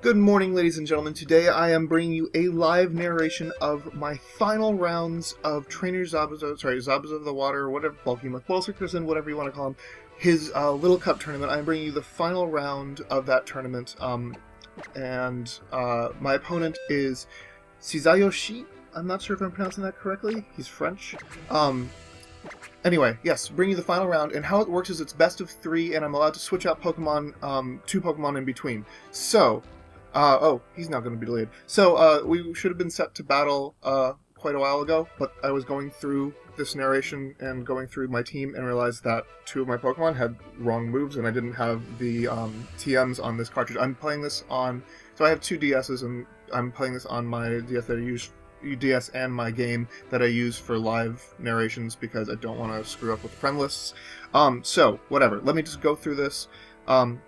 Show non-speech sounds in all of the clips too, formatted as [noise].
Good morning, ladies and gentlemen. Today I am bringing you a live narration of my final rounds of Trainer Zabuza, sorry, Zabuza of the Water, whatever, Bulky McWilson, whatever you want to call him, his uh, Little Cup tournament. I'm bringing you the final round of that tournament, um, and uh, my opponent is Cizayoshi. I'm not sure if I'm pronouncing that correctly. He's French. Um, Anyway, yes, bring you the final round, and how it works is it's best of three, and I'm allowed to switch out Pokemon, um, two Pokemon in between. So, uh, oh, he's now going to be delayed. So, uh, we should have been set to battle, uh, quite a while ago, but I was going through this narration and going through my team and realized that two of my Pokemon had wrong moves, and I didn't have the, um, TMs on this cartridge. I'm playing this on, so I have two DSs, and I'm playing this on my DS that I use DS and my game that I use for live narrations because I don't want to screw up with friend lists. Um, so, whatever. Let me just go through this. Um,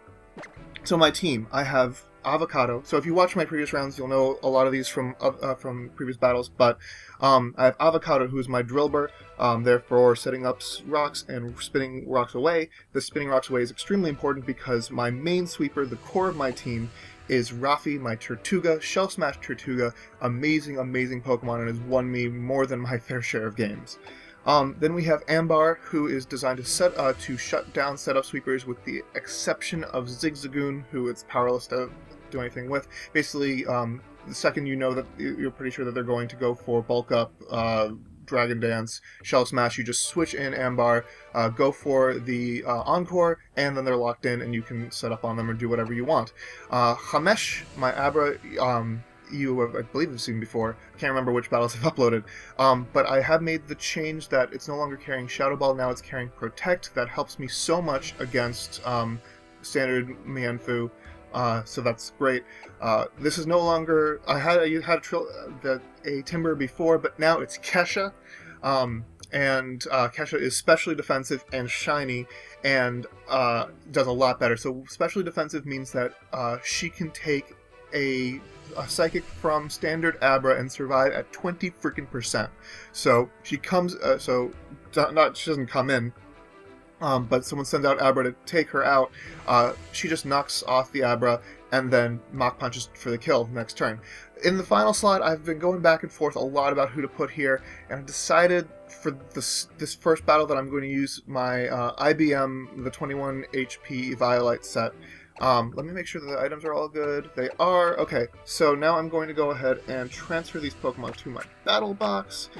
so my team, I have Avocado. So if you watch my previous rounds, you'll know a lot of these from uh, uh from previous battles. But um, I have Avocado, who is my Drilbur, um, therefore setting up rocks and spinning rocks away. The spinning rocks away is extremely important because my main sweeper, the core of my team, is Rafi, my Tirtouga, Shell Smash Tirtouga, amazing, amazing Pokemon, and has won me more than my [laughs] fair share of games. Um, then we have Ambar, who is designed to set uh, to shut down setup sweepers, with the exception of Zigzagoon, who it's powerless to do anything with. Basically, um, the second you know that you're pretty sure that they're going to go for bulk up, uh, Dragon Dance, Shell Smash, you just switch in Ambar, uh, go for the uh, Encore, and then they're locked in, and you can set up on them or do whatever you want. Uh, Hamesh, my Abra, um, you have, I believe have seen before. I Can't remember which battles I've [laughs] uploaded. Um, but I have made the change that it's no longer carrying Shadow Ball, now it's carrying Protect. That helps me so much against um, standard Mienfoo. Uh, so that's great. Uh, this is no longer. I had I had a, a Timburr before, but now it's Kesha, um, and uh, Kesha is specially defensive and shiny, and uh, does a lot better. So specially defensive means that uh, she can take a, a psychic from standard Abra and survive at twenty freaking percent. So she comes. Uh, so not she doesn't come in um, but someone sends out Abra to take her out. Uh, she just knocks off the Abra and then Mach punches for the kill next turn. In the final slot, I've been going back and forth a lot about who to put here, and I've decided for this this first battle that I'm going to use my uh, IBM, the 21 HP Eviolite set. Um, let me make sure that the items are all good. They are. Okay, so now I'm going to go ahead and transfer these Pokemon to my battle box.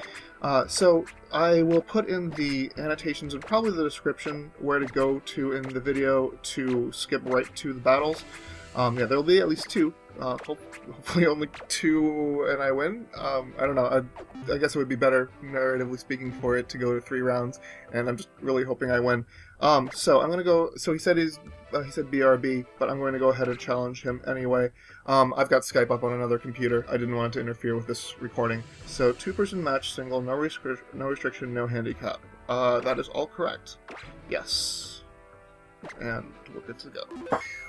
Uh, so I will put in the annotations and probably the description where to go to in the video to skip right to the battles. Um, yeah, there'll be at least two. Uh, hopefully [laughs] only two and I win. Um, I don't know. I, I, guess it would be better, narratively speaking, for it to go to three rounds, and I'm just really hoping I win. Um, so I'm gonna go. So he said he's uh, he said BRB, but I'm going to go ahead and challenge him anyway. Um, I've got Skype up on another computer. I didn't want to interfere with this recording. So two-person match, single, no, restri no restriction, no handicap. Uh, that is all correct. Yes. And we're good to go.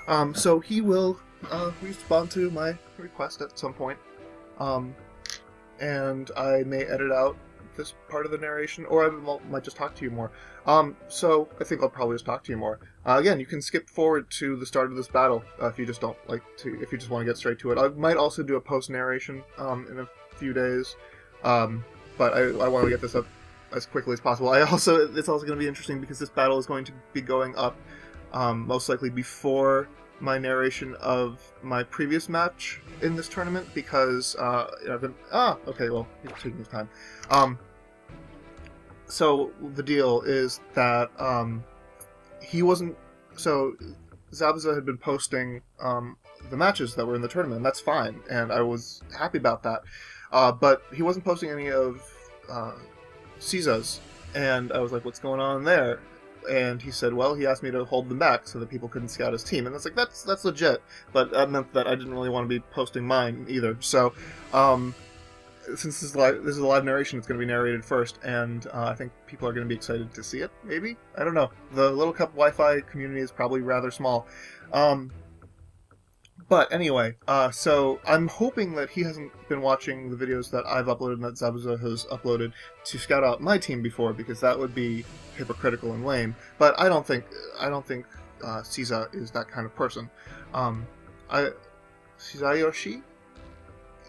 Um, so he will uh, respond to my request at some point. Um, and I may edit out this part of the narration, or I might just talk to you more. Um, so I think I'll probably just talk to you more. Uh, again, you can skip forward to the start of this battle uh, if you just don't like to. If you just want to get straight to it, I might also do a post narration um, in a few days, um, but I, I want to get this up as quickly as possible. I also it's also going to be interesting because this battle is going to be going up um, most likely before my narration of my previous match in this tournament because uh, I've been ah okay well he's taking his time. Um, so the deal is that um, he wasn't so Zabuza had been posting um, the matches that were in the tournament. And that's fine, and I was happy about that. Uh, but he wasn't posting any of uh, Ciza's, and I was like, "What's going on there?" And he said, "Well, he asked me to hold them back so that people couldn't scout his team." And I was like, "That's that's legit," but that meant that I didn't really want to be posting mine either. So, um, since this is live, this is a live narration, it's going to be narrated first, and uh, I think people are going to be excited to see it. Maybe I don't know. The Little Cup Wi-Fi community is probably rather small, um, but anyway. Uh, so I'm hoping that he hasn't been watching the videos that I've uploaded and that Zabuza has uploaded to scout out my team before, because that would be hypocritical and lame. But I don't think I don't think uh, is that kind of person. Um, I Shizayoshi.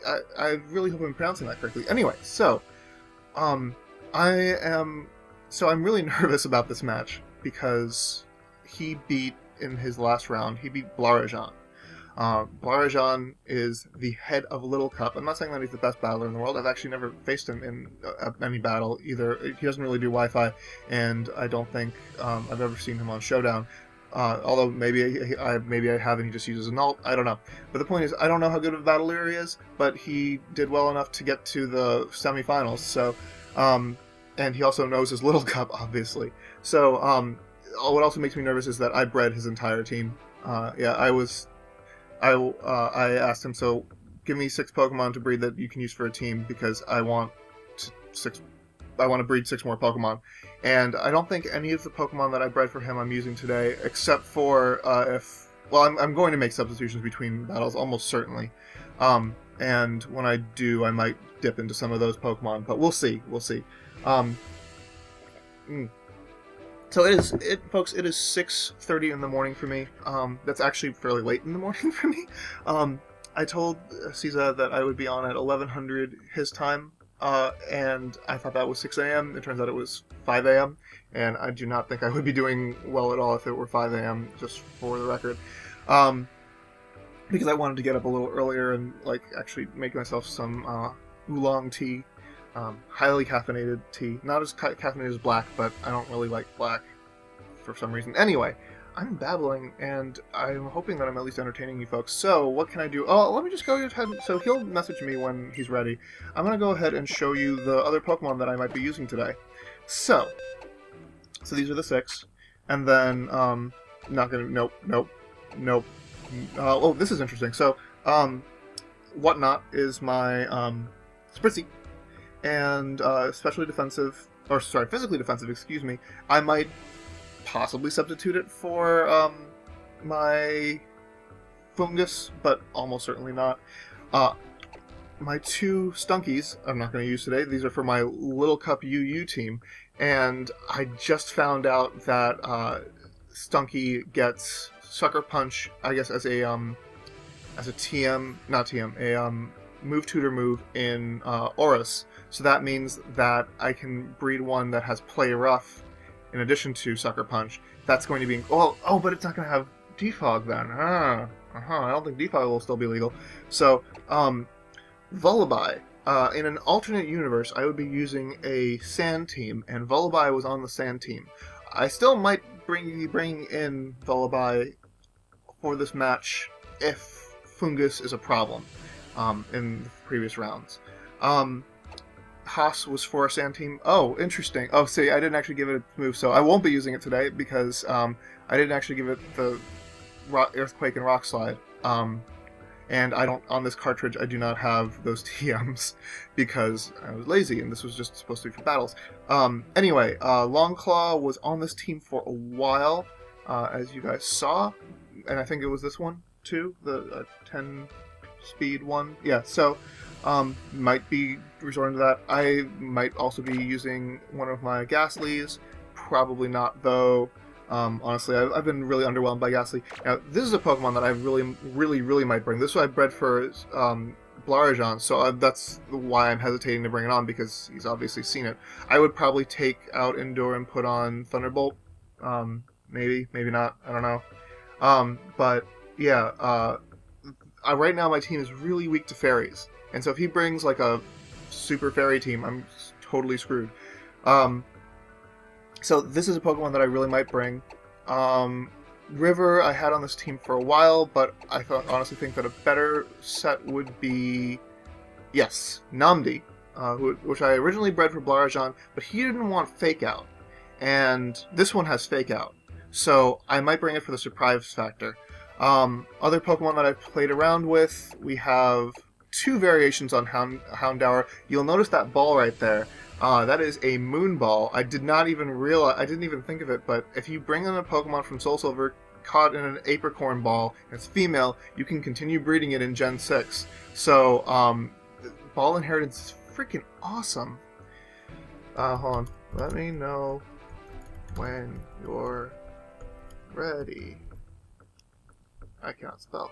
I, I really hope I'm pronouncing that correctly. Anyway, so um, I am so I'm really [laughs] nervous about this match because he beat in his last round. He beat Blarajan. Uh, Blarajan is the head of Little Cup. I'm not saying that he's the best battler in the world. I've actually never faced him in uh, any battle either. He doesn't really do Wi-Fi, and I don't think um, I've ever seen him on Showdown. Uh, although maybe I maybe I have and he just uses an alt. I don't know. But the point is, I don't know how good of a battler he is, but he did well enough to get to the semifinals. So, um, and he also knows his [laughs] Little Cup, obviously. So, um, what also makes me nervous is that I bred his entire team. Uh, yeah, I was, I uh, I asked him so. Give me six Pokemon to breed that you can use for a team because I want six. I want to breed six more Pokemon, and I don't think any of the Pokemon that I bred for him I'm using today, except for uh, if well, I'm, I'm going to make substitutions between battles almost certainly, um, and when I do, I might dip into some of those Pokemon, but we'll see, we'll see. Um, mm. So it is, it folks. It is six thirty in the morning for me. Um, that's actually fairly late in the [laughs] morning for me. Um, I told Ciza that I would be on at eleven hundred his time uh, and I thought that was 6 a.m. It turns out it was 5 a.m. And I do not think I would be doing well at all if it were 5 a.m. Just for the record, um, because I wanted to get up a little earlier and like actually make myself some uh, oolong tea, um, highly caffeinated tea. Not as ca- caffeinated as black, but I don't really like black for some reason. Anyway, I'm babbling, and I'm hoping that I'm at least entertaining you folks. So, what can I do? Oh, let me just go ahead. So, he'll message me when he's ready. I'm going to go ahead and show you the other Pokemon that I might be using today. So, so these are the six. And then, um, not going to, nope, nope, nope. Uh, oh, this is interesting. So, um, Whatnot is my, um, Spritzee. And, uh, especially defensive, or sorry, physically defensive, excuse me. I might possibly substitute it for um, my Foongus, but almost certainly not. Uh, my two Stunkies I'm not going to use today. These are for my Little Cup UU team, and I just found out that uh, Stunky gets Sucker Punch, I guess, as a um, as a TM, not TM, a um, move tutor move in uh. So that means that I can breed one that has Play Rough in addition to Sucker Punch, that's going to be oh oh, but it's not going to have defog then. Ah, uh-huh. I don't think defog will still be legal. So, um, Vullaby. Uh, in an alternate universe, I would be using a Sand team, and Vullaby was on the Sand team. I still might bring bring in Vullaby for this match if Foongus is a problem um, in previous rounds. Um, Haas was for a sand team. Oh, interesting. Oh, see, I didn't actually give it a move, so I won't be using it today because um, I didn't actually give it the earthquake and rock slide. Um, and I don't on this cartridge. I do not have those [laughs] TMs because I was lazy, and this was just supposed to be for battles. Um, anyway, uh, Longclaw was on this team for a while, uh, as you guys saw, and I think it was this one too, the uh, 10 speed one. Yeah, so um, might be resorting to that. I might also be using one of my Gastlys. Probably not, though. Um, honestly, I've, I've, been really underwhelmed by Gastly. Now, this is a Pokemon that I really, really, really might bring. This is what I bred for um, Blarajan, so uh, that's why I'm hesitating to bring it on, because he's obviously seen it. I would probably take out Endure and put on Thunderbolt. Um, maybe, maybe not. I don't know. Um, but, yeah, uh, right now my team is really weak to fairies. And so if he brings like a super fairy team, I'm totally screwed. Um, so this is a Pokemon that I really might bring. Um, River I had on this team for a while, but I thought, honestly think that a better set would be, yes, Namdi, uh, which I originally bred for Blarajan, but he didn't want Fake Out, and this one has Fake Out, so I might bring it for the surprise factor. Um, other Pokemon that I've played around with, we have two variations on Hound, Houndour. You'll notice that ball right there. Uh, that is a moon ball. I did not even realize, I didn't even think of it, but if you bring in a Pokemon from Soul Silver caught in an apricorn ball, it's female, you can continue breeding it in Gen 6. So, um, Ball Inheritance is freaking awesome. Uh, hold on. Let me know when you're ready. I cannot spell.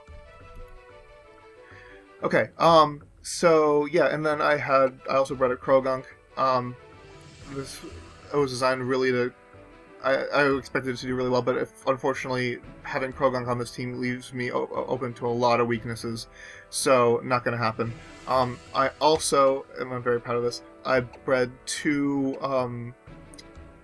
Okay. Um. So yeah, and then I had I also bred a Croagunk. Um, this it was designed really to. I, I expected it to do really well, but if, unfortunately, having Croagunk on this team leaves me open to a lot of weaknesses, so not going to happen. Um, I also, and I'm very proud of this, I bred two um,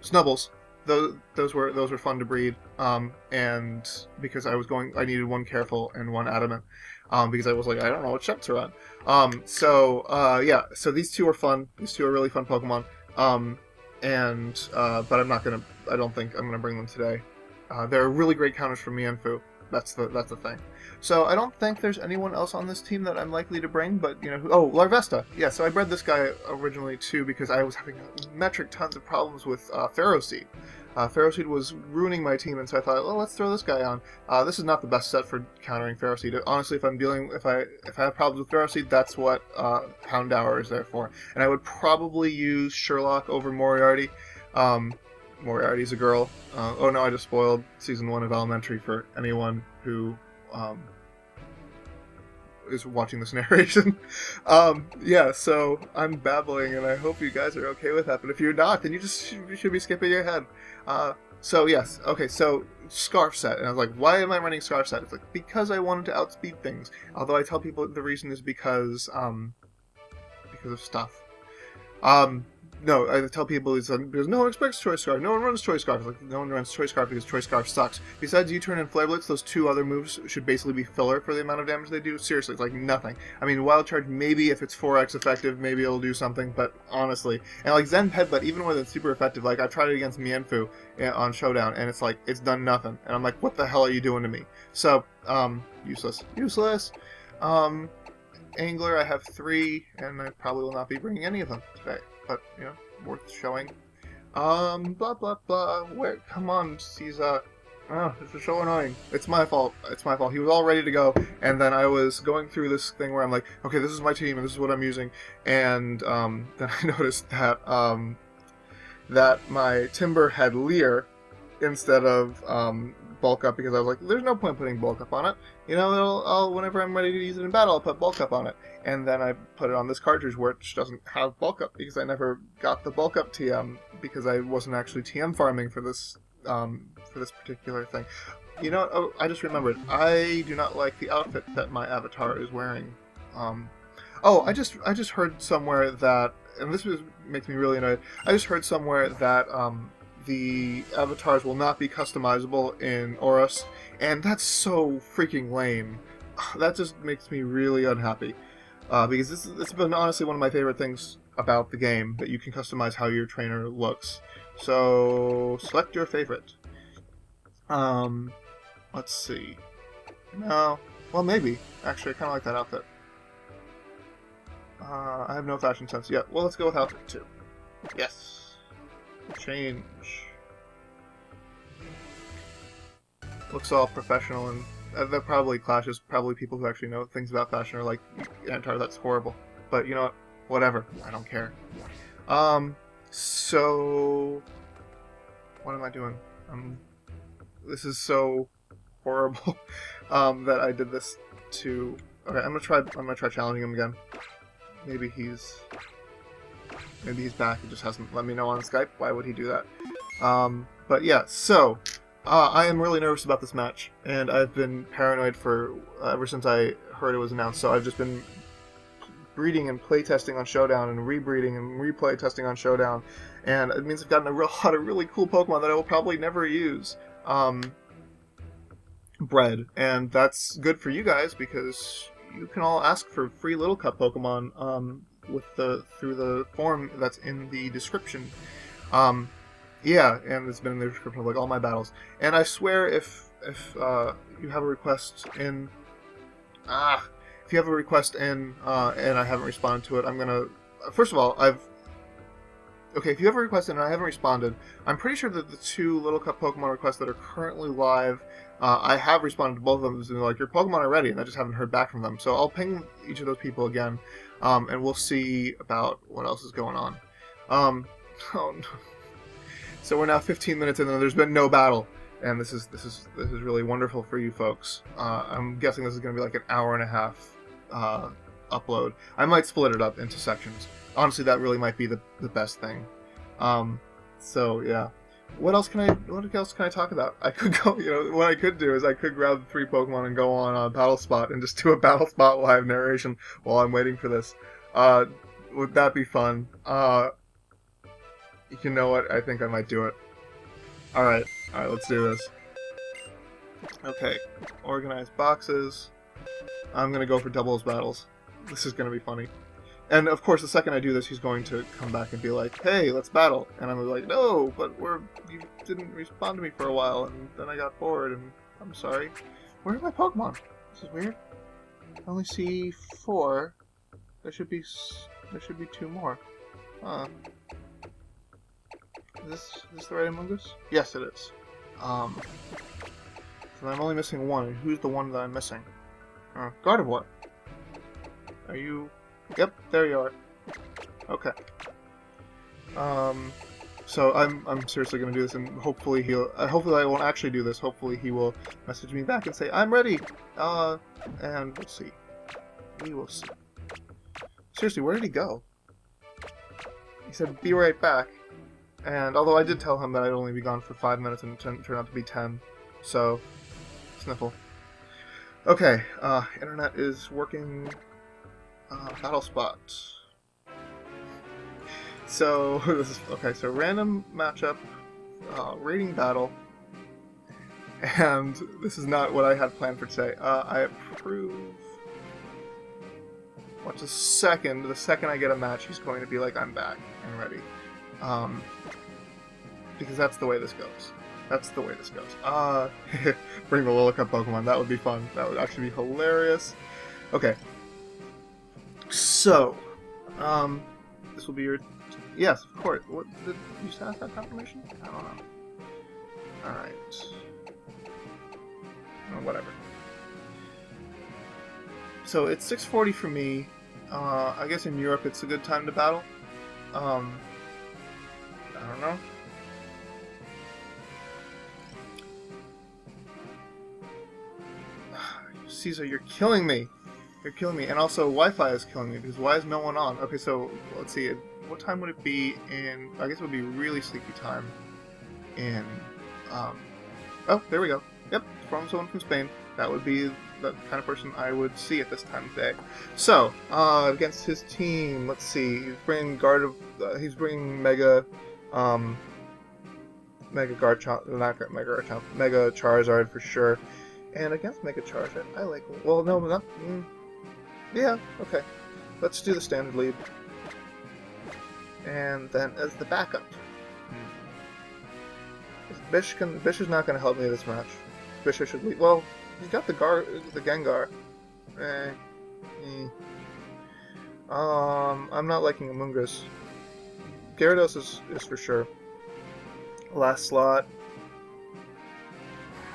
Snubbulls. Those, those were those were fun to breed, um, and because I was going, I needed one careful and one adamant, um, because I was like, I don't know what are on. Um, so uh, yeah, so these two are fun. These two are really fun Pokemon. Um, and uh, but I'm not gonna. I don't think I'm gonna bring them today. Uh, they're really great counters for Mienfoo. That's the that's the thing. So I don't think there's anyone else on this team that I'm likely to bring. But you know, who, oh Larvesta. Yeah. So I bred this guy originally too because I was having metric tons of problems with uh, Ferroseed. Uh, Ferroseed was ruining my team, and so I thought, well, let's throw this guy on. Uh, this is not the best set for countering Ferroseed. Honestly, if I'm dealing, if I if I have problems with Ferroseed, that's what uh, Houndour is there for. And I would probably use Sherlock over Moriarty. Um, Moriarty's a girl. Uh, oh no, I just spoiled season one of Elementary for anyone who um, is watching this [laughs] narration. um, yeah, so I'm babbling, and I hope you guys are okay with that. But if you're not, then you just you should be skipping ahead. Uh, so yes, okay, so scarf set, and I was like, why am I running scarf set? It's like because I wanted to outspeed things. Although I tell people the reason is because um, because of stuff. Um, no, I tell people it's um, because no one expects Choice Scarf. No one runs Choice Scarf. Like no one runs Choice Scarf because Choice Scarf sucks. Besides U-turn and Flare Blitz, those two other moves should basically be filler for the amount of damage they do. Seriously, it's like nothing. I mean, Wild Charge maybe if it's 4x effective, maybe it'll do something. But honestly, and like Zen Headbutt, even when it's super effective, like I've tried it against Mienfoo eh, on Showdown, and it's like it's done nothing. And I'm like, what the hell are you doing to me? So, um, useless, useless. Um, Angler, I have three, and I probably will not be bringing any of them today. But you know worth showing. Um, blah blah blah. Where? Come on, Ciza. Oh, this is so annoying. It's my fault. It's my fault. He was all ready to go, and then I was going through this thing where I'm like, okay, this is my team, and this is what I'm using, and um, [laughs] then I noticed that um, that my Timburr had Leer instead of um, bulk up because I was like, there's no point putting bulk up on it. You know, it'll, I'll, whenever I'm ready to use it in battle, I'll put bulk up on it. And then I put it on this cartridge which doesn't have bulk up because I never got the bulk up TM because I wasn't actually TM farming for this um, for this particular thing. You know, oh, I just remembered. I do not like the outfit that my avatar is wearing. Um, oh, I just I just heard somewhere that, and this was, makes me really annoyed. I just heard somewhere that um, the avatars will not be customizable in ORAS, and that's so freaking lame. [sighs] That just makes me really unhappy. Uh, because this, this has been honestly one of my favorite things about the game, that you can customize how your trainer looks. So, select your favorite. Um, let's see. No, well maybe. Actually, I kind of like that outfit. Uh, I have no fashion sense yet. Well, let's go with outfit 2. Yes. Change. Looks all professional and uh, that probably clashes. Probably people who actually know things about fashion are like, Antar, that's horrible. But you know what? Whatever. I don't care. Um, so... What am I doing? Um, this is so horrible [laughs] um, that I did this to... Okay, I'm gonna try. I'm gonna try challenging him again. Maybe he's Maybe he's back and just hasn't let me know on Skype. Why would he do that? Um, but yeah, so uh, I am really nervous about this match, and I've been paranoid for uh, ever since I heard it was announced. So I've just been breeding and playtesting on Showdown, and rebreeding and replay testing on Showdown, and it means I've gotten a real [laughs] lot of really cool Pokemon that I will probably never use. Um, bred, and that's good for you guys because you can all ask for free Little Cup Pokemon um, with the through the form that's in the description. Um, yeah, and it's been in the description of like all my battles. And I swear, if if uh, you have a request in, ah, if you have a request in uh, and I haven't responded to it, I'm gonna. First of all, I've okay. If you have a request and I haven't responded, I'm pretty sure that the two Little Cup Pokemon requests that are currently live, uh, I have responded to both of them. And like, your Pokemon are ready, and I just haven't heard back from them. So I'll ping each of those people again um, and we'll see about what else is going on. Um, [laughs] oh no. So we're now 15 minutes in, and there's been no battle, and this is this is this is really wonderful for you folks. Uh, I'm guessing this is going to be like an hour and a half uh, upload. I might split it up into sections. Honestly, that really might be the, the best thing. Um, so yeah. What else can I? What else can I talk about? I could [laughs] go. You know, what I could do is I could grab three Pokemon and go on a Battle Spot and just do a [laughs] Battle Spot live narration while I'm waiting for this. Uh, would that be fun? Uh, you know what? I think I might do it. All right, all right. Let's do this. Okay, organized boxes. I'm gonna go for doubles battles. This is gonna be funny. And of course, the second I do this, he's going to come back and be like, "Hey, let's battle." And I'm like, "No, but we're you didn't respond to me for a while, and then I got bored, and I'm sorry. Where are my Pokemon? This is weird. I only see four. There should be there should be two more. Huh? Is this is this the right Amoonguss? Yes, it is. Um, so I'm only missing one. Who's the one that I'm missing? Uh, Gardevoir. Are you Yep, there you are. Okay. Um, so I'm I'm seriously gonna do this, and hopefully he'll. Uh, hopefully I won't actually do this. Hopefully he will message me back and say I'm ready. Uh, and we'll see. We will see. Seriously, where did he go? He said be right back. And although I did tell him that I'd only be gone for five minutes, and it turned out to be ten, so sniffle. Okay, uh, internet is working uh, battle spot. So, [laughs] is, okay, so random matchup, uh, rating battle, and this is not what I had planned for today. Uh, I approve. Watch a second. The second I get a match, he's going to be like, I'm back and ready. Um, because that's the way this goes. That's the way this goes. Uh, [laughs] bring the Little Cup Pokemon. That would be fun. That would actually be hilarious. Okay, so, um, this will be your. Yes, of course. What did you ask that confirmation? I don't know. All right. Oh, whatever. So it's 6:40 for me. Uh, I guess in Europe it's a good time to battle. Um, I don't know. [sighs] Ciza, you're killing me. You're killing me. And also, Wi-Fi is killing me, because why is no one on? Okay, so, let's see. What time would it be in... I guess it would be really sleepy time in... Um, oh, there we go. Yep, from someone from Spain. That would be the kind of person I would see at this time of day. So, uh, against his team, let's see. He's bringing Guard of... Uh, he's bringing Mega... Um, Mega Garchomp... Not Mega Garchomp. Mega Charizard for sure. And against Mega Charizard, I like... Well, no, not... Mm, yeah, okay. Let's do the standard lead. And then as the backup. Hmm. Bish can Bish is not gonna help me this match. Bish should lead well, he's got the Gar the Gengar. Eh. eh. Um I'm not liking Amoonguss. Gyarados is, is for sure. Last slot.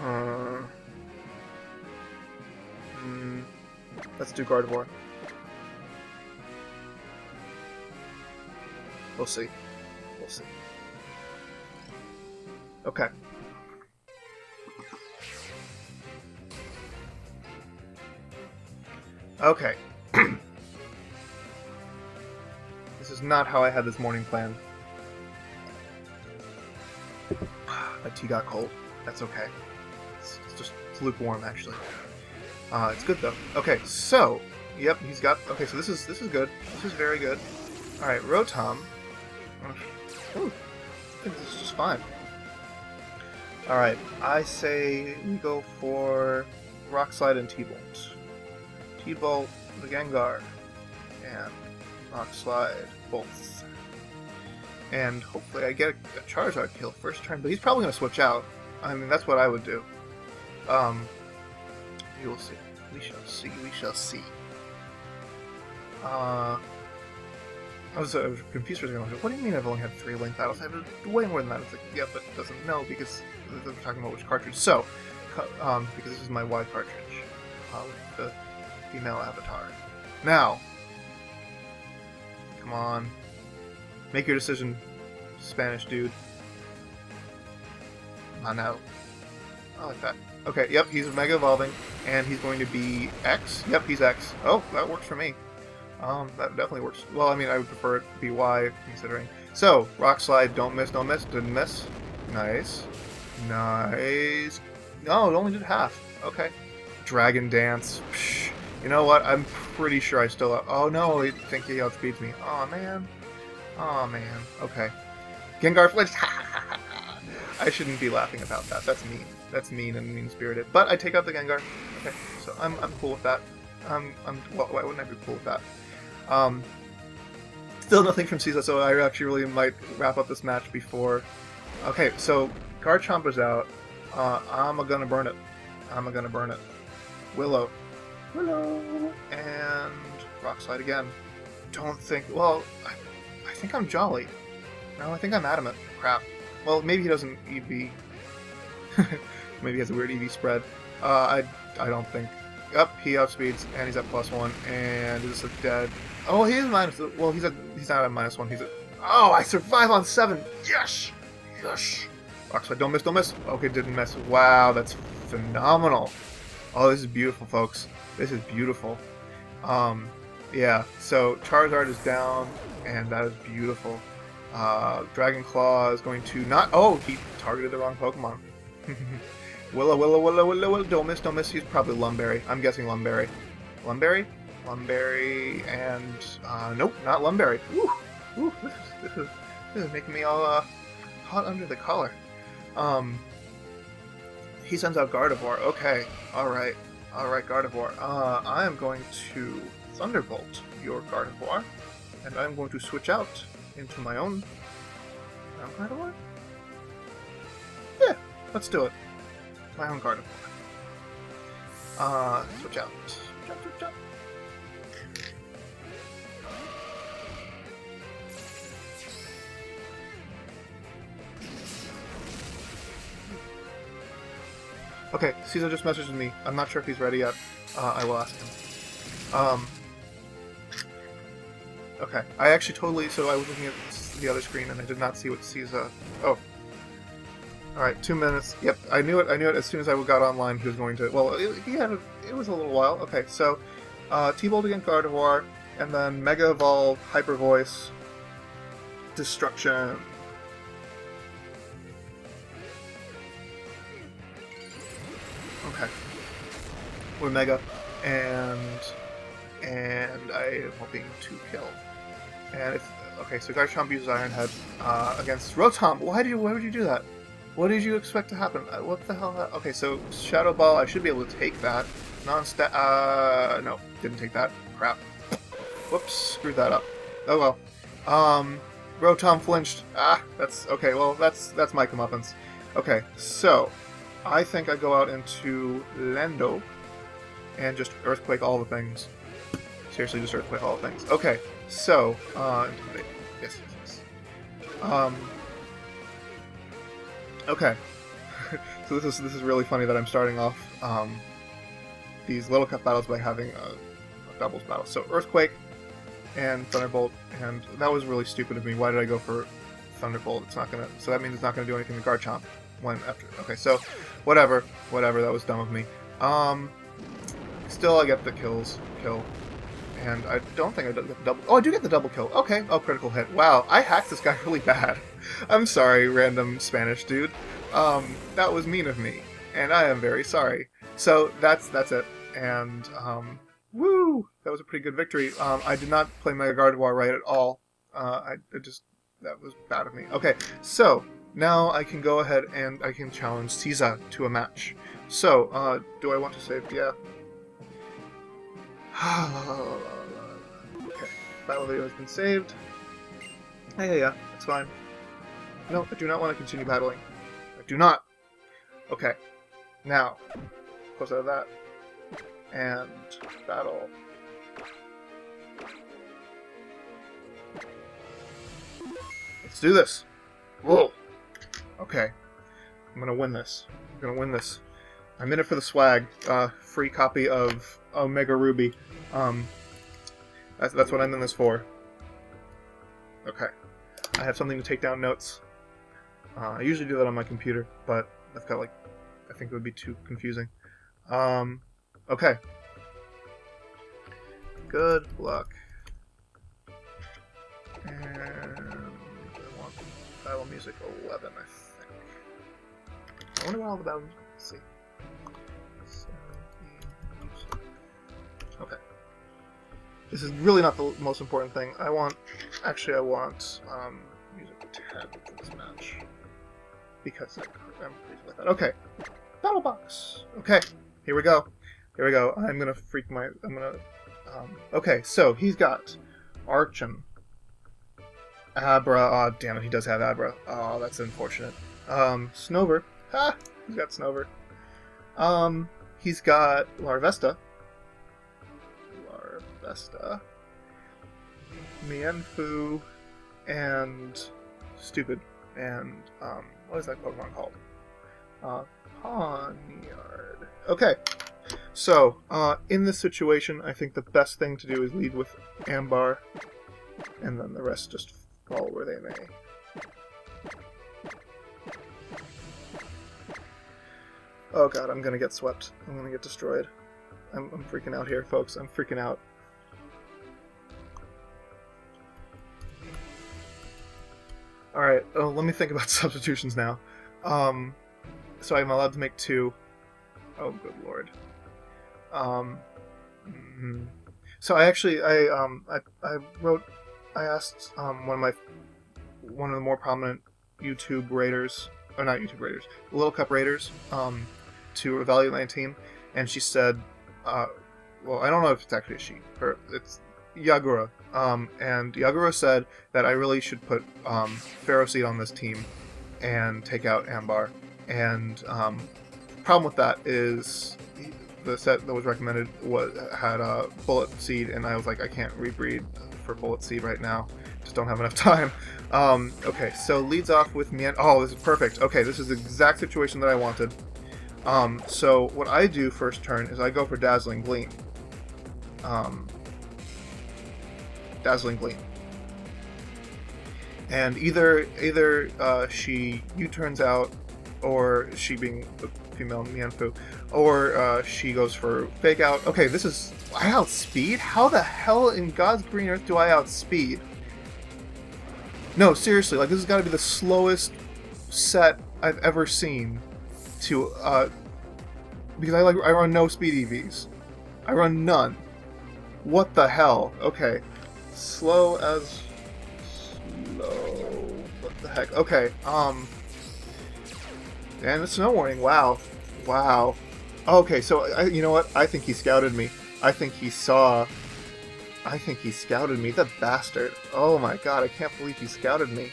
Uh, hmm. Let's do Gardevoir. We'll see. We'll see. Okay. Okay. [clears throat] this is not how I had this morning planned. [sighs] My tea got cold. That's okay. It's, it's just it's lukewarm, actually. Uh, it's good though. Okay, so yep, he's got. Okay, so this is this is good. This is very good. All right, Rotom. Ooh, I think this is just fine. All right, I say we go for Rock Slide and T-Bolt. T-Bolt, the Gengar, and Rock Slide both. And hopefully I get a, a Charizard kill first turn, but he's probably going to switch out. I mean, that's what I would do. Um, we will see. We shall see. We shall see. Uh, I was, was confused for a second. What do you mean I've only had three link battles? I've had way more than that. It's like, yeah, but it doesn't know because we're talking about which cartridge. So, um, because this is my Y cartridge uh, with the female avatar. Now, come on, make your decision, Spanish dude. I know. I like that. Okay, yep, he's Mega Evolving, and he's going to be X. Yep, he's X. Oh, that works for me. Um, that definitely works. Well, I mean, I would prefer it be Y, considering. So, Rock Slide, don't miss, don't miss, didn't miss. Nice. Nice. No, it only did half. Okay. Dragon Dance. Psh. You know what? I'm pretty sure I still... Oh, no, I think he outspeeds me. Oh, man. Oh, man. Okay. Gengar Flinch. [laughs] I shouldn't be laughing about that. That's mean. That's mean and mean-spirited. But I take out the Gengar. Okay, so I'm, I'm cool with that. I'm, I'm, well, why wouldn't I be cool with that? Um, still nothing from Ciza, so I actually really might wrap up this match before... Okay, so Garchomp is out. Uh, I'm gonna burn it. I'm gonna burn it. Willow. Willow. And Rock Slide again. Don't think... Well, I, I think I'm Jolly. No, I think I'm Adamant. Crap. Well, maybe he doesn't EV. [laughs] maybe he has a weird EV spread. Uh, I, I don't think. Up, he outspeeds, and he's at plus one, and is this a dead? Oh, he is minus. Well, he's at. He's not at minus one. He's at. Oh, I survive on seven. Yes, yes. Rockslide, don't miss, don't miss. Okay, didn't miss. Wow, that's phenomenal. Oh, this is beautiful, folks. This is beautiful. Um, yeah. So Charizard is down, and that is beautiful. Uh, Dragon Claw is going to not. Oh, he targeted the wrong Pokemon. [laughs] Willow, Willow, Willow, Willow, Willow. Don't miss, don't miss. He's probably Lumberry. I'm guessing Lumberry. Lumberry? Lumberry, and. Uh, nope, not Lumberry. Woo! Woo! This is, this is, making me all uh, hot under the collar. Um, he sends out Gardevoir. Okay, alright. Alright, Gardevoir. Uh, I am going to Thunderbolt your Gardevoir, and I'm going to switch out into my own. My own Gardevoir? Yeah, let's do it. My own Gardevoir. Uh, switch out. Switch out, switch out. Okay, Ciza just messaged me. I'm not sure if he's ready yet. Uh, I will ask him. Um, okay, I actually totally. So I was looking at the other screen and I did not see what Ciza. Oh. Alright, two minutes. Yep, I knew it. I knew it as soon as I got online. He was going to. Well, it, he had. A, it was a little while. Okay, so uh, T-Bolt against Gardevoir, and then Mega Evolve, Hyper Voice, Destruction, Okay. With Mega, and and I am hoping to kill. And if okay, so Garchomp uses Iron Head uh, against Rotom. Why did you? Why would you do that? What did you expect to happen? Uh, what the hell? Okay, so Shadow Ball. I should be able to take that. Non-stat. Uh, no, didn't take that. Crap. Whoops, screwed that up. Oh well. Um, Rotom flinched. Ah, that's okay. Well, that's that's my comeuppance. Okay, so I think I go out into Lando and just Earthquake all the things. Seriously, just Earthquake all the things. Okay, so, uh, yes, yes, yes. Um, okay. [laughs] so this is this is really funny that I'm starting off um, these Little Cup battles by having a, a doubles battle. So Earthquake and Thunderbolt, and that was really stupid of me. Why did I go for Thunderbolt? It's not gonna. So that means it's not gonna do anything to Garchomp when after. Okay, so whatever, whatever. That was dumb of me. Um, still, I get the kills, kill, and I don't think I get the double. Oh, I do get the double kill. Okay, oh, critical hit. Wow, I hacked this guy [laughs] really bad. I'm sorry, random Spanish dude. Um, that was mean of me, and I am very sorry. So that's that's it, and um, woo, that was a pretty good victory. Um, I did not play Mega Gardevoir right at all. Uh, I, I just that was bad of me. Okay, so now I can go ahead and I can challenge Ciza to a match. So, uh, do I want to save? Yeah. [sighs] okay. Battle video has been saved. Yeah, yeah, yeah. It's fine. No, I do not want to continue battling. I do not. Okay. Now, close out of that. And battle. Let's do this. Whoa. Okay. I'm gonna win this. I'm gonna win this. I'm in it for the swag. Uh, free copy of Omega Ruby. Um, that's, that's what I'm in this for. Okay. I have something to take down notes. Uh, I usually do that on my computer, but I've got like, I think it would be too confusing. Um, okay. Good luck. And I want battle music 11, I think. I wonder what all the battle music. Let's see. Okay. This is really not the most important thing. I want, actually, I want um, music 10 because I'm crazy like that. Okay, battle box. Okay, here we go. Here we go. I'm gonna freak my. I'm gonna. Um, okay, so he's got Archen, Abra. Oh, damn it, he does have Abra. Oh, that's unfortunate. Um, Snover. Ha! He's got Snover. Um, he's got Larvesta. Larvesta. Mienfoo. And Stupid. And, um, what is that Pokemon called? Uh, Pawniard. Okay. So, uh, in this situation, I think the best thing to do is lead with Ambar, and then the rest just fall where they may. Oh god, I'm gonna get swept. I'm gonna get destroyed. I'm, I'm freaking out here, folks. I'm freaking out. Alright, oh, let me think about [laughs] substitutions now. Um, so I'm allowed to make two. Oh, good lord. Um, mm, so I actually, I, um, I, I wrote, I asked, um, one of my, one of the more prominent YouTube raiders, or not YouTube raiders, Little Cup raiders, um, to evaluate my team, and she said, uh, well, I don't know if it's actually a she, her, it's Yagura, um, and Yagura said that I really should put um, Ferroseed on this team and take out Ambar. And um, problem with that is the set that was recommended was had a Bullet Seed, and I was like, I can't rebreed for Bullet Seed right now. Just don't have enough [laughs] time. Um, okay, so leads off with Mian. Oh, this is perfect. Okay, this is the exact situation that I wanted. Um, so what I do first turn is I go for Dazzling Gleam. Um, Dazzling Gleam. And either either uh, she U-turns out, or she being a female Mienfoo, or uh, she goes for Fake Out. Okay, this is... I outspeed? How the hell in God's green earth do I outspeed? No, seriously, like this has got to be the slowest set I've ever seen to, uh, because I like, I run no speed EVs. I run none. What the hell? Okay. Slow as slow. What the heck? Okay, um... And the snow warning, wow. Wow. Okay, so, I, you know what? I think he scouted me. I think he saw... I think he scouted me. The bastard. Oh my god, I can't believe he scouted me.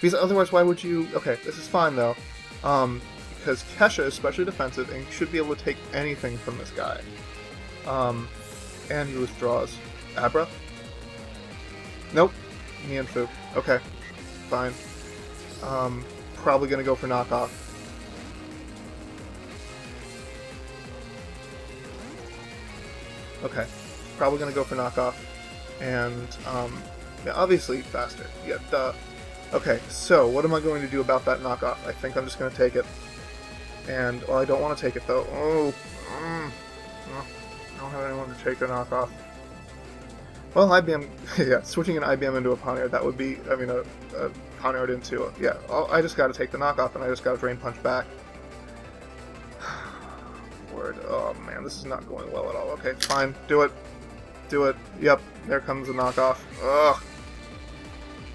Because otherwise, why would you... Okay, this is fine, though. Um, because Kesha is specially defensive and should be able to take anything from this guy. Um, and he withdraws. Abra? Nope. Mienfoo. Okay. Fine. Um, probably gonna go for knockoff. Okay. Probably gonna go for knockoff. And, um, yeah, obviously faster. Yeah, duh. Okay, so what am I going to do about that knockoff? I think I'm just gonna take it. And, well, I don't want to take it though. Oh, mm, I don't have anyone to take a knockoff. Well, IBM, [laughs] yeah, switching an IBM into a Pawniard, that would be, I mean, a, a into, a, yeah, I'll, i just gotta take the knockoff and I just gotta Drain Punch back. [sighs] Word, oh man, this is not going well at all. Okay, fine, do it. Do it. Yep, there comes the knockoff. Ugh.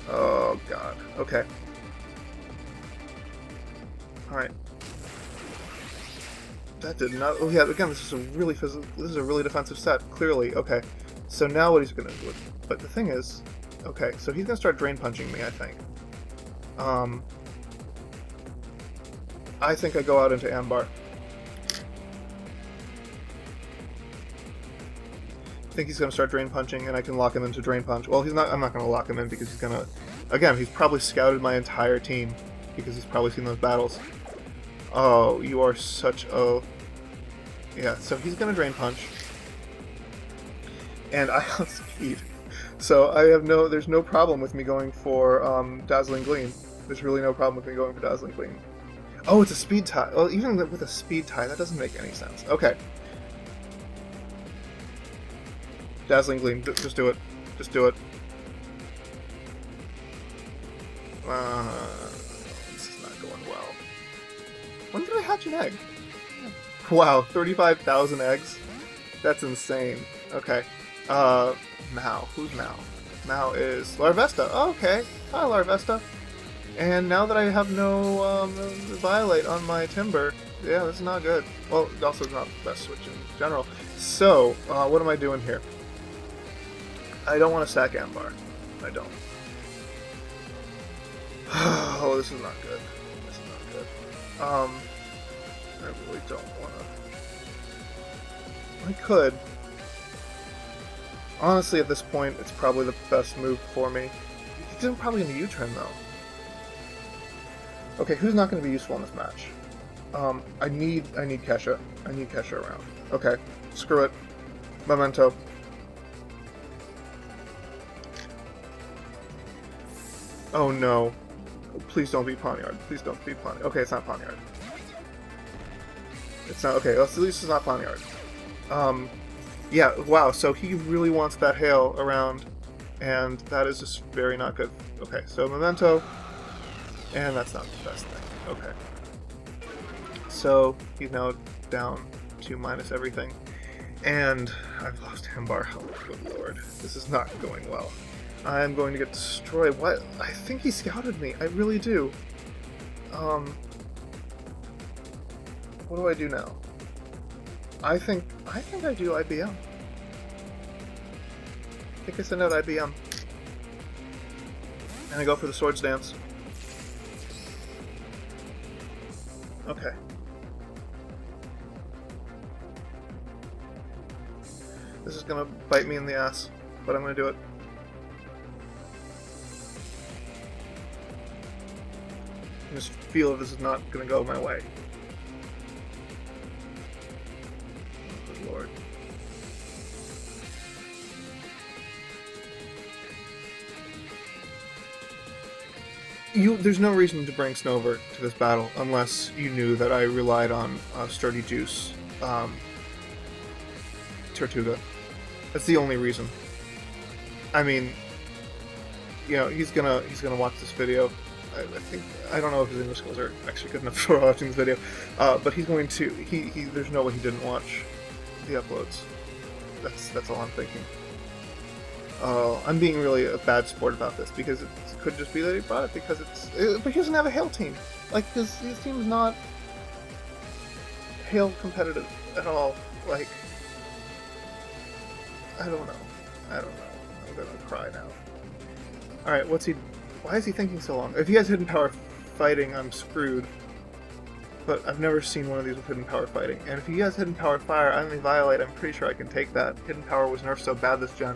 Oh god, okay. Alright. That did not, oh yeah, again, this is a really, physical. this is a really defensive set, clearly, okay. So now what he's going to do, but the thing is, okay, so he's going to start drain punching me, I think. Um, I think I go out into Ambar. I think he's going to start drain punching, and I can lock him into drain punch. Well, he's not. I'm not going to lock him in because he's going to. Again, he's probably scouted my entire team because he's probably seen those battles. Oh, you are such a. Yeah, so he's going to drain punch and [laughs] I outspeed. So I have no, there's no problem with me going for um, Dazzling Gleam. There's really no problem with me going for Dazzling Gleam. Oh, it's a speed tie. Well, even with a speed tie, that doesn't make any sense. Okay. Dazzling Gleam, just do it. Just do it. Uh, this is not going well. When did I hatch an egg? Wow, 35,000 eggs? That's insane. Okay. Uh, Mao. Who's Mao? Mao is Larvesta. Oh, okay. Hi, Larvesta. And now that I have no um, Eviolite on my Timburr, yeah, this is not good. Well, it also not the best switch in general. So, uh, what am I doing here? I don't want to sack Ambar. I don't. [sighs] oh, this is not good. This is not good. Um, I really don't want to. I could. Honestly, at this point, it's probably the best move for me. He's probably in the U-turn, though. Okay, who's not going to be useful in this match? Um, I need I need Kesha. I need Kesha around. Okay, screw it. Memento. Oh no. Please don't be Pawniard. Please don't be Pawniard. Okay, it's not Pawniard. It's not okay, at least it's not Pawniard. Um yeah, wow, so he really wants that hail around, and that is just very not good. Okay, so Memento, and that's not the best thing. Okay. So he's now down to minus everything. And I've lost Hambar. Oh, good lord. This is not going well. I'm going to get destroyed. What? I think he scouted me. I really do. Um. What do I do now? I think I think I do IBM. I think I send out IBM. And I go for the Swords Dance. Okay. This is gonna bite me in the ass, but I'm gonna do it. Just feel this is not gonna go my way. You, there's no reason to bring Snover to this battle unless you knew that I relied on uh, Sturdy Juice, um, Tirtouga. That's the only reason. I mean, you know, he's gonna he's gonna watch this video. I, I think I don't know if his English skills are actually good enough [laughs] for watching this video, uh, but he's going to. He, he there's no way he didn't watch the uploads. That's that's all I'm thinking. Uh, I'm being really a bad sport about this because could just be that he brought it because it's. It, but he doesn't have a hail team. Like his his team is not hail competitive at all. Like I don't know. I don't know. I'm gonna cry now. Alright, what's he... Why is he thinking so long? If he has Hidden Power Fighting, I'm screwed. But I've never seen one of these with Hidden Power Fighting. And if he has Hidden Power Fire, I only Eviolite, I'm pretty sure I can take that. Hidden Power was nerfed so bad this gen.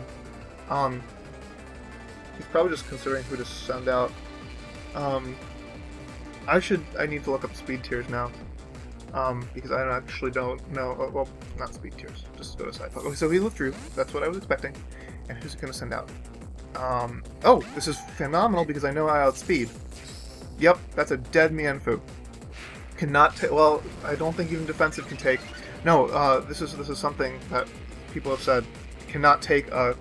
Um, he's probably just considering who to send out. Um, I should... I need to look up speed tiers now um, because I actually don't know. Uh, well, not speed tiers. Just go to side. Okay, so he withdrew. That's what I was expecting. And who's to send out? Um, oh, this is phenomenal because I know I outspeed. Yep, that's a dead Mienfoo. Cannot take. Well, I don't think even defensive can take. No, uh, this is this is something that people have said cannot take a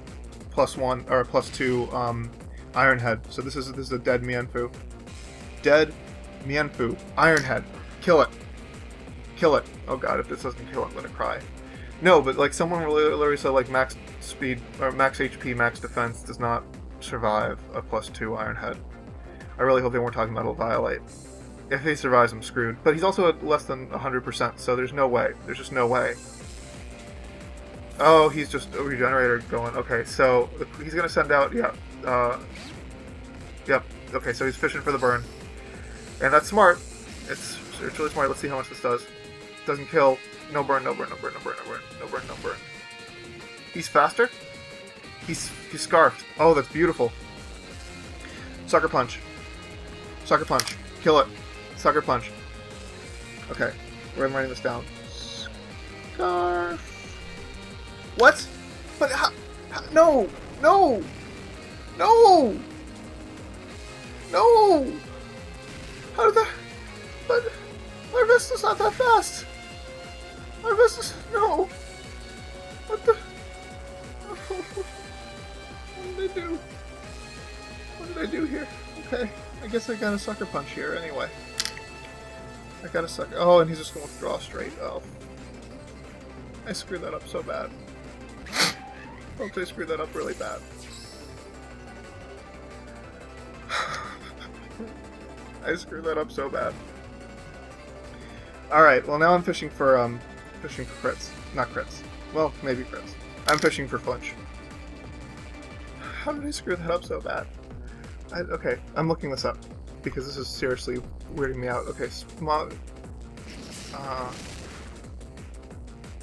plus one or plus two um, Iron Head. So this is this is a dead Mienfoo. Dead Mienfoo. Iron Head. Kill it kill it. Oh god, if this doesn't kill it, I'm gonna cry. No, but like someone literally said like max speed or max HP, max defense does not survive a plus two Iron Head. I really hope they weren't talking about Eviolite. If he survives, I'm screwed. But he's also at less than 100%, so there's no way. There's just no way. Oh, he's just a regenerator going. Okay, so he's gonna send out, yeah, uh, yep. Okay, so he's fishing for the burn, and that's smart. It's it's really smart. Let's see how much this does. Doesn't kill. No burn, no burn, no burn, no burn, no burn, no burn, no burn. He's faster? He's, he's scarfed. Oh, that's beautiful. Sucker punch. Sucker punch. Kill it. Sucker punch. Okay, we're writing this down. Scarf. What? But how, how, no, no, no, no. How did that? But my wrist is not that fast. My wrist is no. What the? what did I do? What did I do here? Okay, I guess I got a sucker punch here anyway. I gotta suck. Oh, and he's just gonna withdraw straight. Oh. I screwed that up so bad. Folks, I screwed that up really bad. [sighs] I screwed that up so bad. Alright, well now I'm fishing for, um, fishing for crits. Not crits. Well, maybe crits. I'm fishing for flinch. How did I screw that up so bad? I, okay, I'm looking this up because this is seriously weirding me out. Okay, smog. Uh,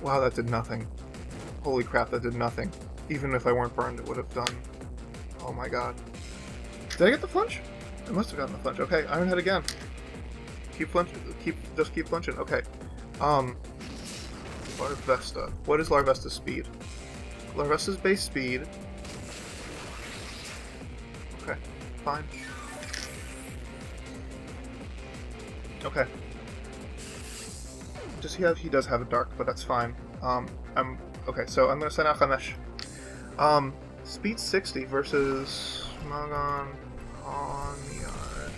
wow, that did nothing. Holy crap, that did nothing. Even if I weren't burned, it would have done. Oh my god. Did I get the flinch? I must have gotten the flinch. Okay, Ironhead again. Keep flinching. Keep just keep flinching. Okay. Um. Larvesta. What is Larvesta's speed? Larvesta's base speed. Okay, fine. Okay. Does he have? He does have a dark, but that's fine. Um, I'm okay. So I'm gonna send out Khamesh. Um, speed 60 versus Magon on the Pawniard.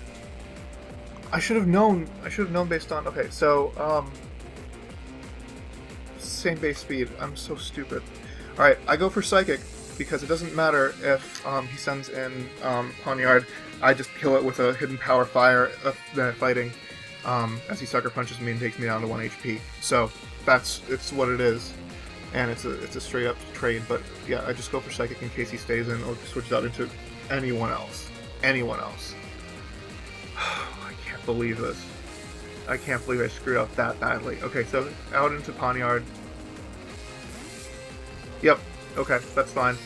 I should have known. I should have known based on. Okay, so um, same base speed. I'm so stupid. All right, I go for psychic because it doesn't matter if um, he sends in um, Pawniard. I just kill it with a hidden power fire uh, fighting um, as he sucker punches me and takes me down to 1 HP. So that's it's what it is, and it's a it's a straight up trade. But yeah, I just go for psychic in case he stays in or switches out into anyone else. Anyone else. [sighs] I can't believe this. I can't believe I screwed up that badly. Okay, so out into Pawniard. Yep. Okay, that's fine.